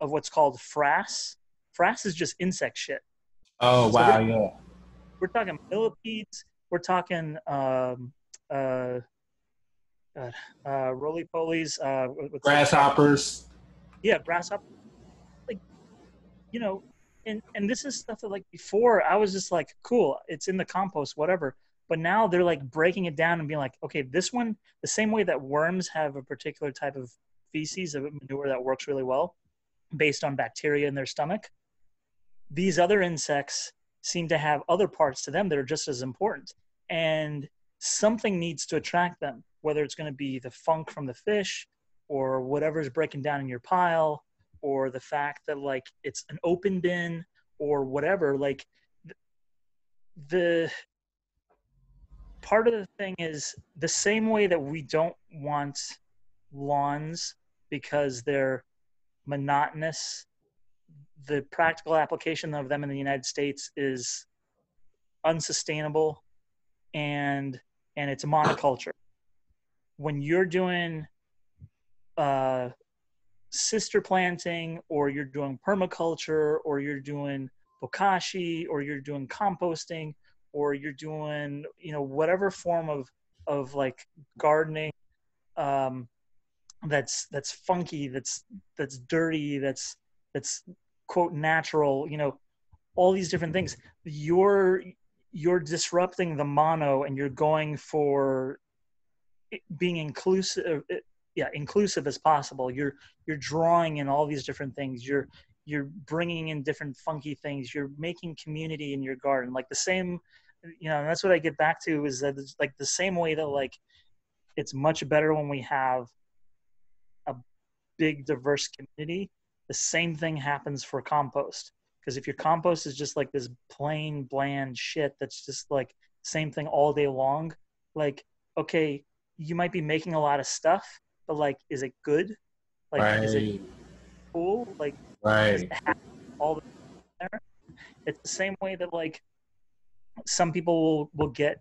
of what's called frass. Frass is just insect shit. Oh so wow! We're, yeah. We're talking millipedes. We're talking um, uh, uh, uh, roly polies. Uh, grasshoppers. Yeah, grasshoppers. Like, you know, and and this is stuff that like before I was just like, cool, it's in the compost, whatever. But now they're like breaking it down and being like, okay, this one, the same way that worms have a particular type of feces of manure that works really well based on bacteria in their stomach, these other insects seem to have other parts to them that are just as important. And something needs to attract them, whether it's going to be the funk from the fish or whatever's breaking down in your pile or the fact that like it's an open bin or whatever like the part of the thing is the same way that we don't want lawns because they're monotonous the practical application of them in the united states is unsustainable and and it's a monoculture. When you're doing uh, sister planting or you're doing permaculture or you're doing bokashi or you're doing composting or you're doing you know whatever form of of like gardening um that's that's funky that's that's dirty that's that's quote natural you know all these different things you're you're disrupting the mono and you're going for being inclusive uh, yeah inclusive as possible. You're you're drawing in all these different things. You're you're bringing in different funky things. You're making community in your garden. Like the same you know that's what i get back to is that it's like the same way that like it's much better when we have a big diverse community. The same thing happens for compost because if your compost is just like this plain bland shit that's just like same thing all day long like okay you might be making a lot of stuff but like is it good? Like right. is it cool? Like right. all the there? It's the same way that like some people will, will get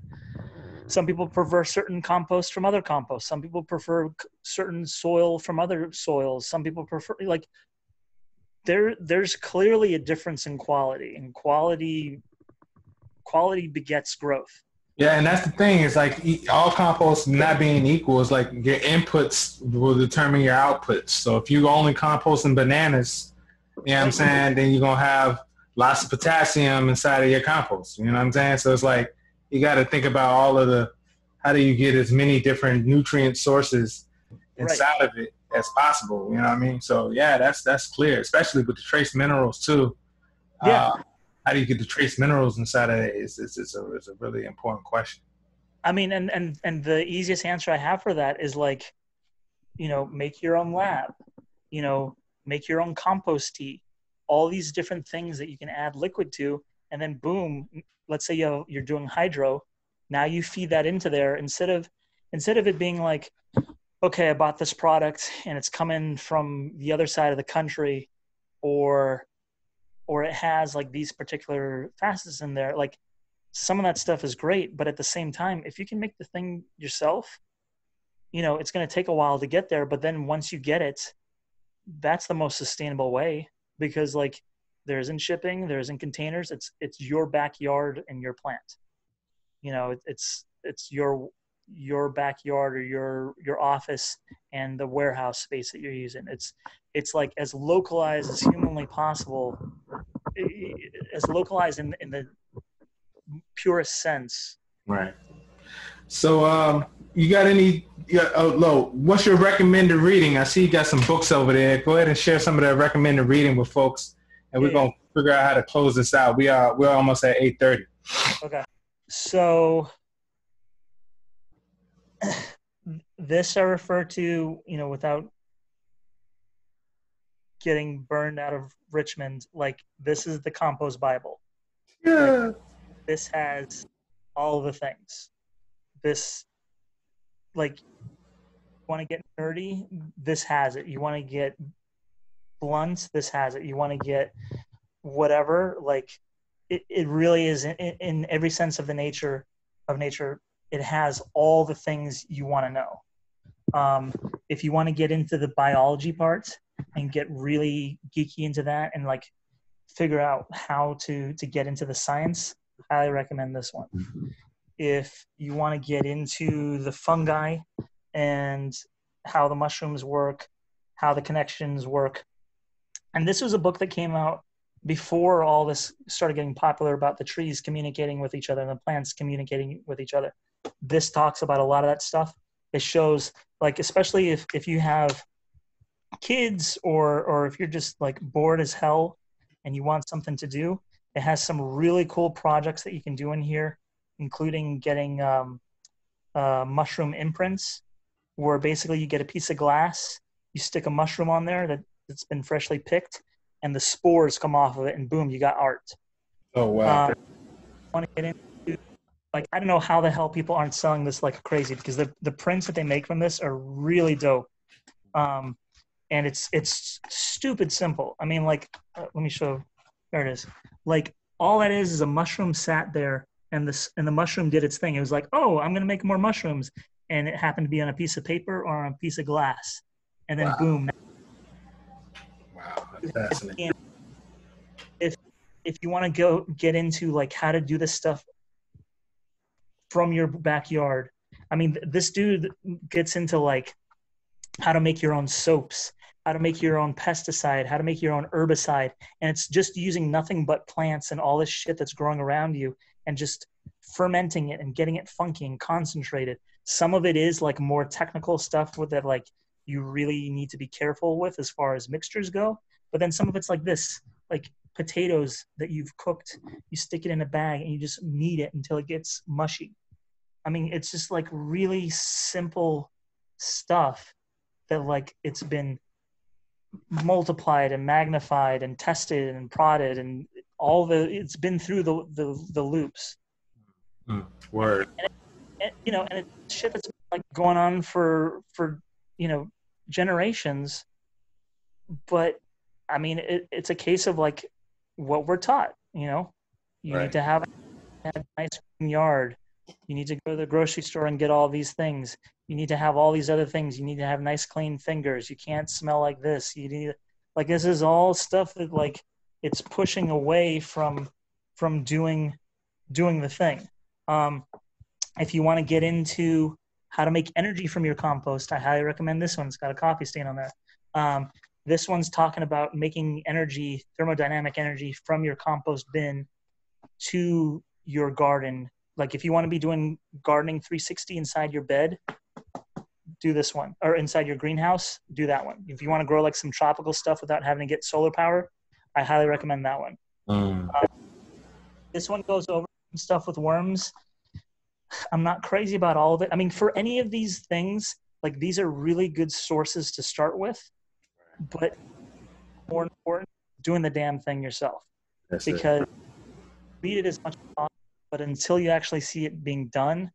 some people prefer certain compost from other compost some people prefer certain soil from other soils. Some people prefer like there there's clearly a difference in quality and quality quality begets growth yeah and that's the thing is like all compost not being equal is like your inputs will determine your outputs so if you only composting bananas you know what i'm saying then you're gonna have lots of potassium inside of your compost. You know what I'm saying? So it's like you got to think about all of the how do you get as many different nutrient sources inside right. of it as possible. You know what I mean? So yeah, that's that's clear, especially with the trace minerals too. Yeah. Uh, how do you get the trace minerals inside of it? Is is is a, is a really important question. I mean, and and and the easiest answer I have for that is like, you know, make your own lab. You know, make your own compost tea all these different things that you can add liquid to and then boom let's say you you're doing hydro now you feed that into there instead of instead of it being like, okay, I bought this product and it's coming from the other side of the country, or or it has like these particular facets in there. Like some of that stuff is great, but at the same time, if you can make the thing yourself, you know, it's going to take a while to get there. But then once you get it, that's the most sustainable way because like there isn't shipping, there isn't containers. It's it's your backyard and your plant. You know, it's it's your your backyard or your your office and the warehouse space that you're using. It's it's like as localized as humanly possible, as localized in in the purest sense. Right. So, um, you got any? Yeah, oh, Lo, what's your recommended reading? I see you got some books over there. Go ahead and share some of that recommended reading with folks, and we're gonna figure out how to close this out. We are we're almost at eight thirty. Okay. So this I refer to, you know, without getting burned out of Richmond, like this is the compost Bible. Yeah. Like, this has all the things. This, like, want to get nerdy? This has it. You want to get blunt? This has it. You want to get whatever? Like, it, it really is in, in every sense of the nature of nature. It has all the things you want to know. Um, if you want to get into the biology parts and get really geeky into that and like figure out how to to get into the science highly recommend this one. If you want to get into the fungi and how the mushrooms work, how the connections work, and this was a book that came out before all this started getting popular about the trees communicating with each other and the plants communicating with each other. This talks about a lot of that stuff. It shows, like, especially if, if you have kids or or if you're just like bored as hell and you want something to do it has some really cool projects that you can do in here, including getting um, uh, mushroom imprints, where basically you get a piece of glass, you stick a mushroom on there that, that's been freshly picked, and the spores come off of it, and boom, you got art. Oh wow! Uh, want to get into like I don't know how the hell people aren't selling this like crazy because the the prints that they make from this are really dope. Um, and it's it's stupid simple. I mean, like, uh, let me show. There it is. Like all that is is a mushroom sat there and this and the mushroom did its thing. It was like, oh, I'm gonna make more mushrooms, and it happened to be on a piece of paper or on a piece of glass, and then wow. boom. Wow, that's fascinating. If if you want to go get into like how to do this stuff from your backyard, I mean, this dude gets into like how to make your own soaps how to make your own pesticide, how to make your own herbicide. And it's just using nothing but plants and all this shit that's growing around you and just fermenting it and getting it funky and concentrated. Some of it is like more technical stuff with that like you really need to be careful with as far as mixtures go. But then some of it's like this, like potatoes that you've cooked, you stick it in a bag and you just knead it until it gets mushy. I mean, it's just like really simple stuff that like it's been multiplied and magnified and tested and prodded and all the it's been through the the, the loops. Mm, word. And, it, and, you know and it's shit that's like going on for for you know generations. But i mean it, it's a case of like what we're taught you know? You right. need to have a nice yard you need to go to the grocery store and get all these things. You need to have all these other things. You need to have nice clean fingers. You can't smell like this. You need like this is all stuff that like it's pushing away from from doing doing the thing. Um, if you want to get into how to make energy from your compost i highly recommend this one. It's got a coffee stain on there. Um, this one's talking about making energy thermodynamic energy from your compost bin to your garden like if you want to be doing gardening 360 inside your bed do this one or inside your greenhouse do that one. If you want to grow like some tropical stuff without having to get solar power i highly recommend that one. Mm. uh, this one goes over stuff with worms. I'm not crazy about all of it. I mean for any of these things like these are really good sources to start with but more important doing the damn thing yourself. That's because it. read it as much as possible but until you actually see it being done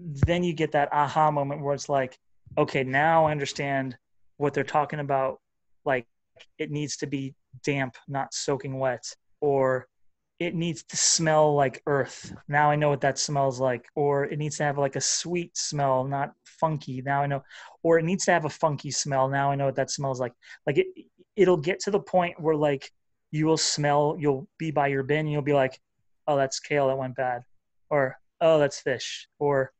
then you get that aha moment where it's like, okay, now I understand what they're talking about. Like it needs to be damp, not soaking wet, or it needs to smell like earth. Now I know what that smells like. Or it needs to have like a sweet smell, not funky. Now I know. Or it needs to have a funky smell. Now I know what that smells like. Like it, it'll get to the point where like you will smell. You'll be by your bin. And you'll be like, oh, that's kale that went bad, or oh, that's fish, or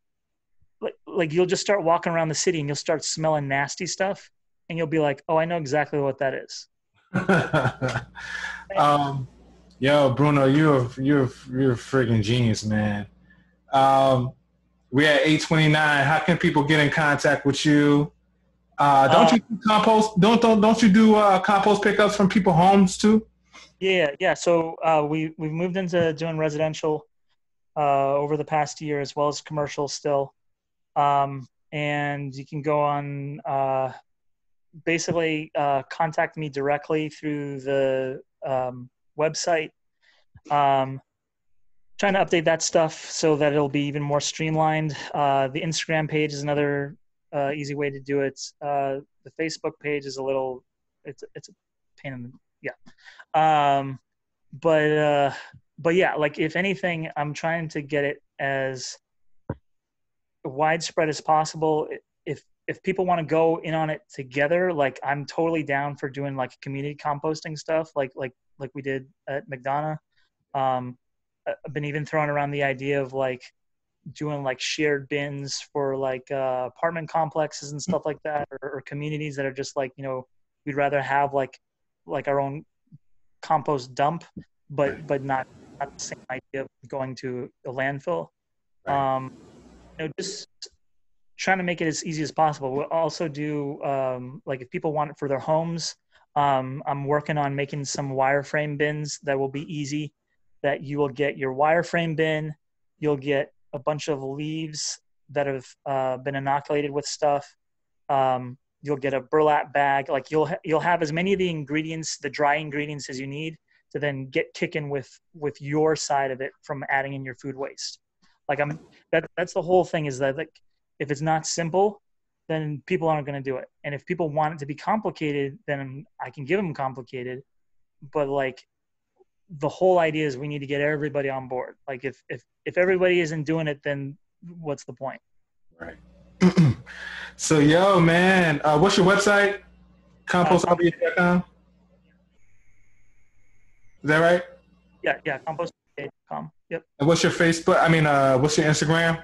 like like you'll just start walking around the city and you'll start smelling nasty stuff, and you'll be like, oh, I know exactly what that is. [LAUGHS] um Yo, Bruno, you're you're you're a freaking genius, man. Um, we're at 829. How can people get in contact with you? Uh, don't uh, you compost? Don't don't don't you do uh, compost pickups from people homes too? Yeah, yeah. So uh, we we've moved into doing residential uh, over the past year as well as commercial still, um, and you can go on uh, basically uh, contact me directly through the um, website. Um, trying to update that stuff so that it'll be even more streamlined. Uh, the Instagram page is another uh, easy way to do it. The Facebook page is a little, it's it's a pain in the yeah. Um, but uh, but yeah, like if anything, I'm trying to get it as widespread as possible. If if people want to go in on it together, like I'm totally down for doing like community composting stuff, like like like we did at McDonough. Um, I've been even throwing around the idea of like doing like shared bins for like uh, apartment complexes and stuff like that, or, or communities that are just like you know we'd rather have like like our own compost dump, but but not not the same idea of going to a landfill. Right. Um, you know, just trying to make it as easy as possible. We'll also do um, like if people want it for their homes. Um, I'm working on making some wireframe bins that will be easy that you will get your wireframe bin, you'll get a bunch of leaves that have uh, been inoculated with stuff. Um, you'll get a burlap bag. Like you'll ha- you'll have as many of the ingredients, the dry ingredients, as you need to then get kicking with with your side of it from adding in your food waste. Like I'm that that's the whole thing is that like if it's not simple, then people aren't going to do it. And if people want it to be complicated, then I can give them complicated. But like the whole idea is we need to get everybody on board. Like if if if everybody isn't doing it, then what's the point? Right. So yo, man, uh, what's your website? Compostrva.com. Uh, is that right? Yeah, yeah, compostrva.com. Yep. And what's your Facebook? I mean, uh, what's your Instagram?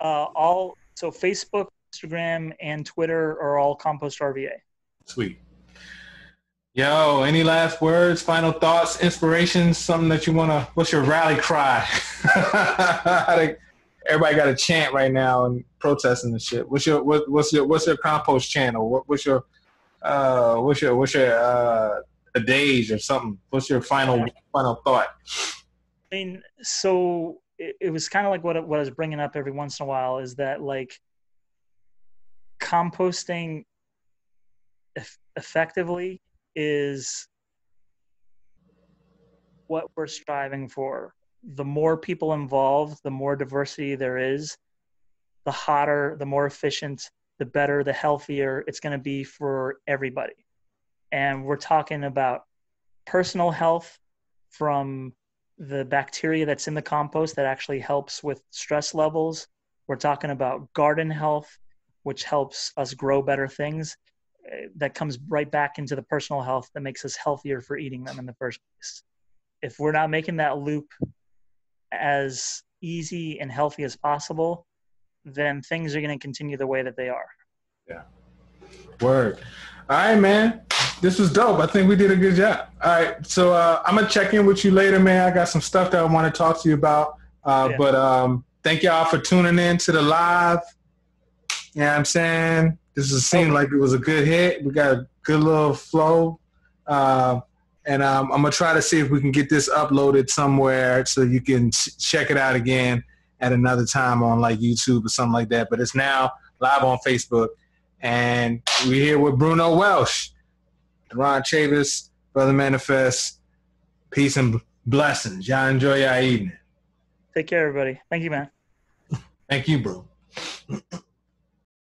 Uh, all so Facebook, Instagram, and Twitter are all Compost RVA. Sweet. Yo, any last words, final thoughts, inspirations, something that you want to, what's your rally cry? [LAUGHS] Everybody got a chant right now and protesting and shit. What's your, what, what's your, what's your compost channel? What, what's your, uh, what's your, what's your, uh, adage or something? What's your final, final thought? I mean, so it, it was kind of like what, what I was bringing up every once in a while is that like composting effectively is what we're striving for. The more people involved, the more diversity there is, the hotter, the more efficient, the better, the healthier it's going to be for everybody. And we're talking about personal health from the bacteria that's in the compost that actually helps with stress levels. We're talking about garden health, which helps us grow better things eh, that comes right back into the personal health that makes us healthier for eating them in the first place. If we're not making that loop as easy and healthy as possible, then things are going to continue the way that they are. Yeah. Word. All right, man. This was dope. I think we did a good job. All right. So uh, I'm going to check in with you later, man. I got some stuff that I want to talk to you about. Uh, yeah. But um, thank y'all for tuning in to the live. You know what I'm saying? This is seemed like it was a good hit. We got a good little flow. Uh, and um, I'm gonna try to see if we can get this uploaded somewhere so you can check it out again at another time on like YouTube or something like that. But it's now live on Facebook, and we're here with Bruno Welsh, Ron Chavis, Brother Manifest. Peace and blessings. Y'all enjoy your evening. Take care, everybody. Thank you, man. Thank you, bro.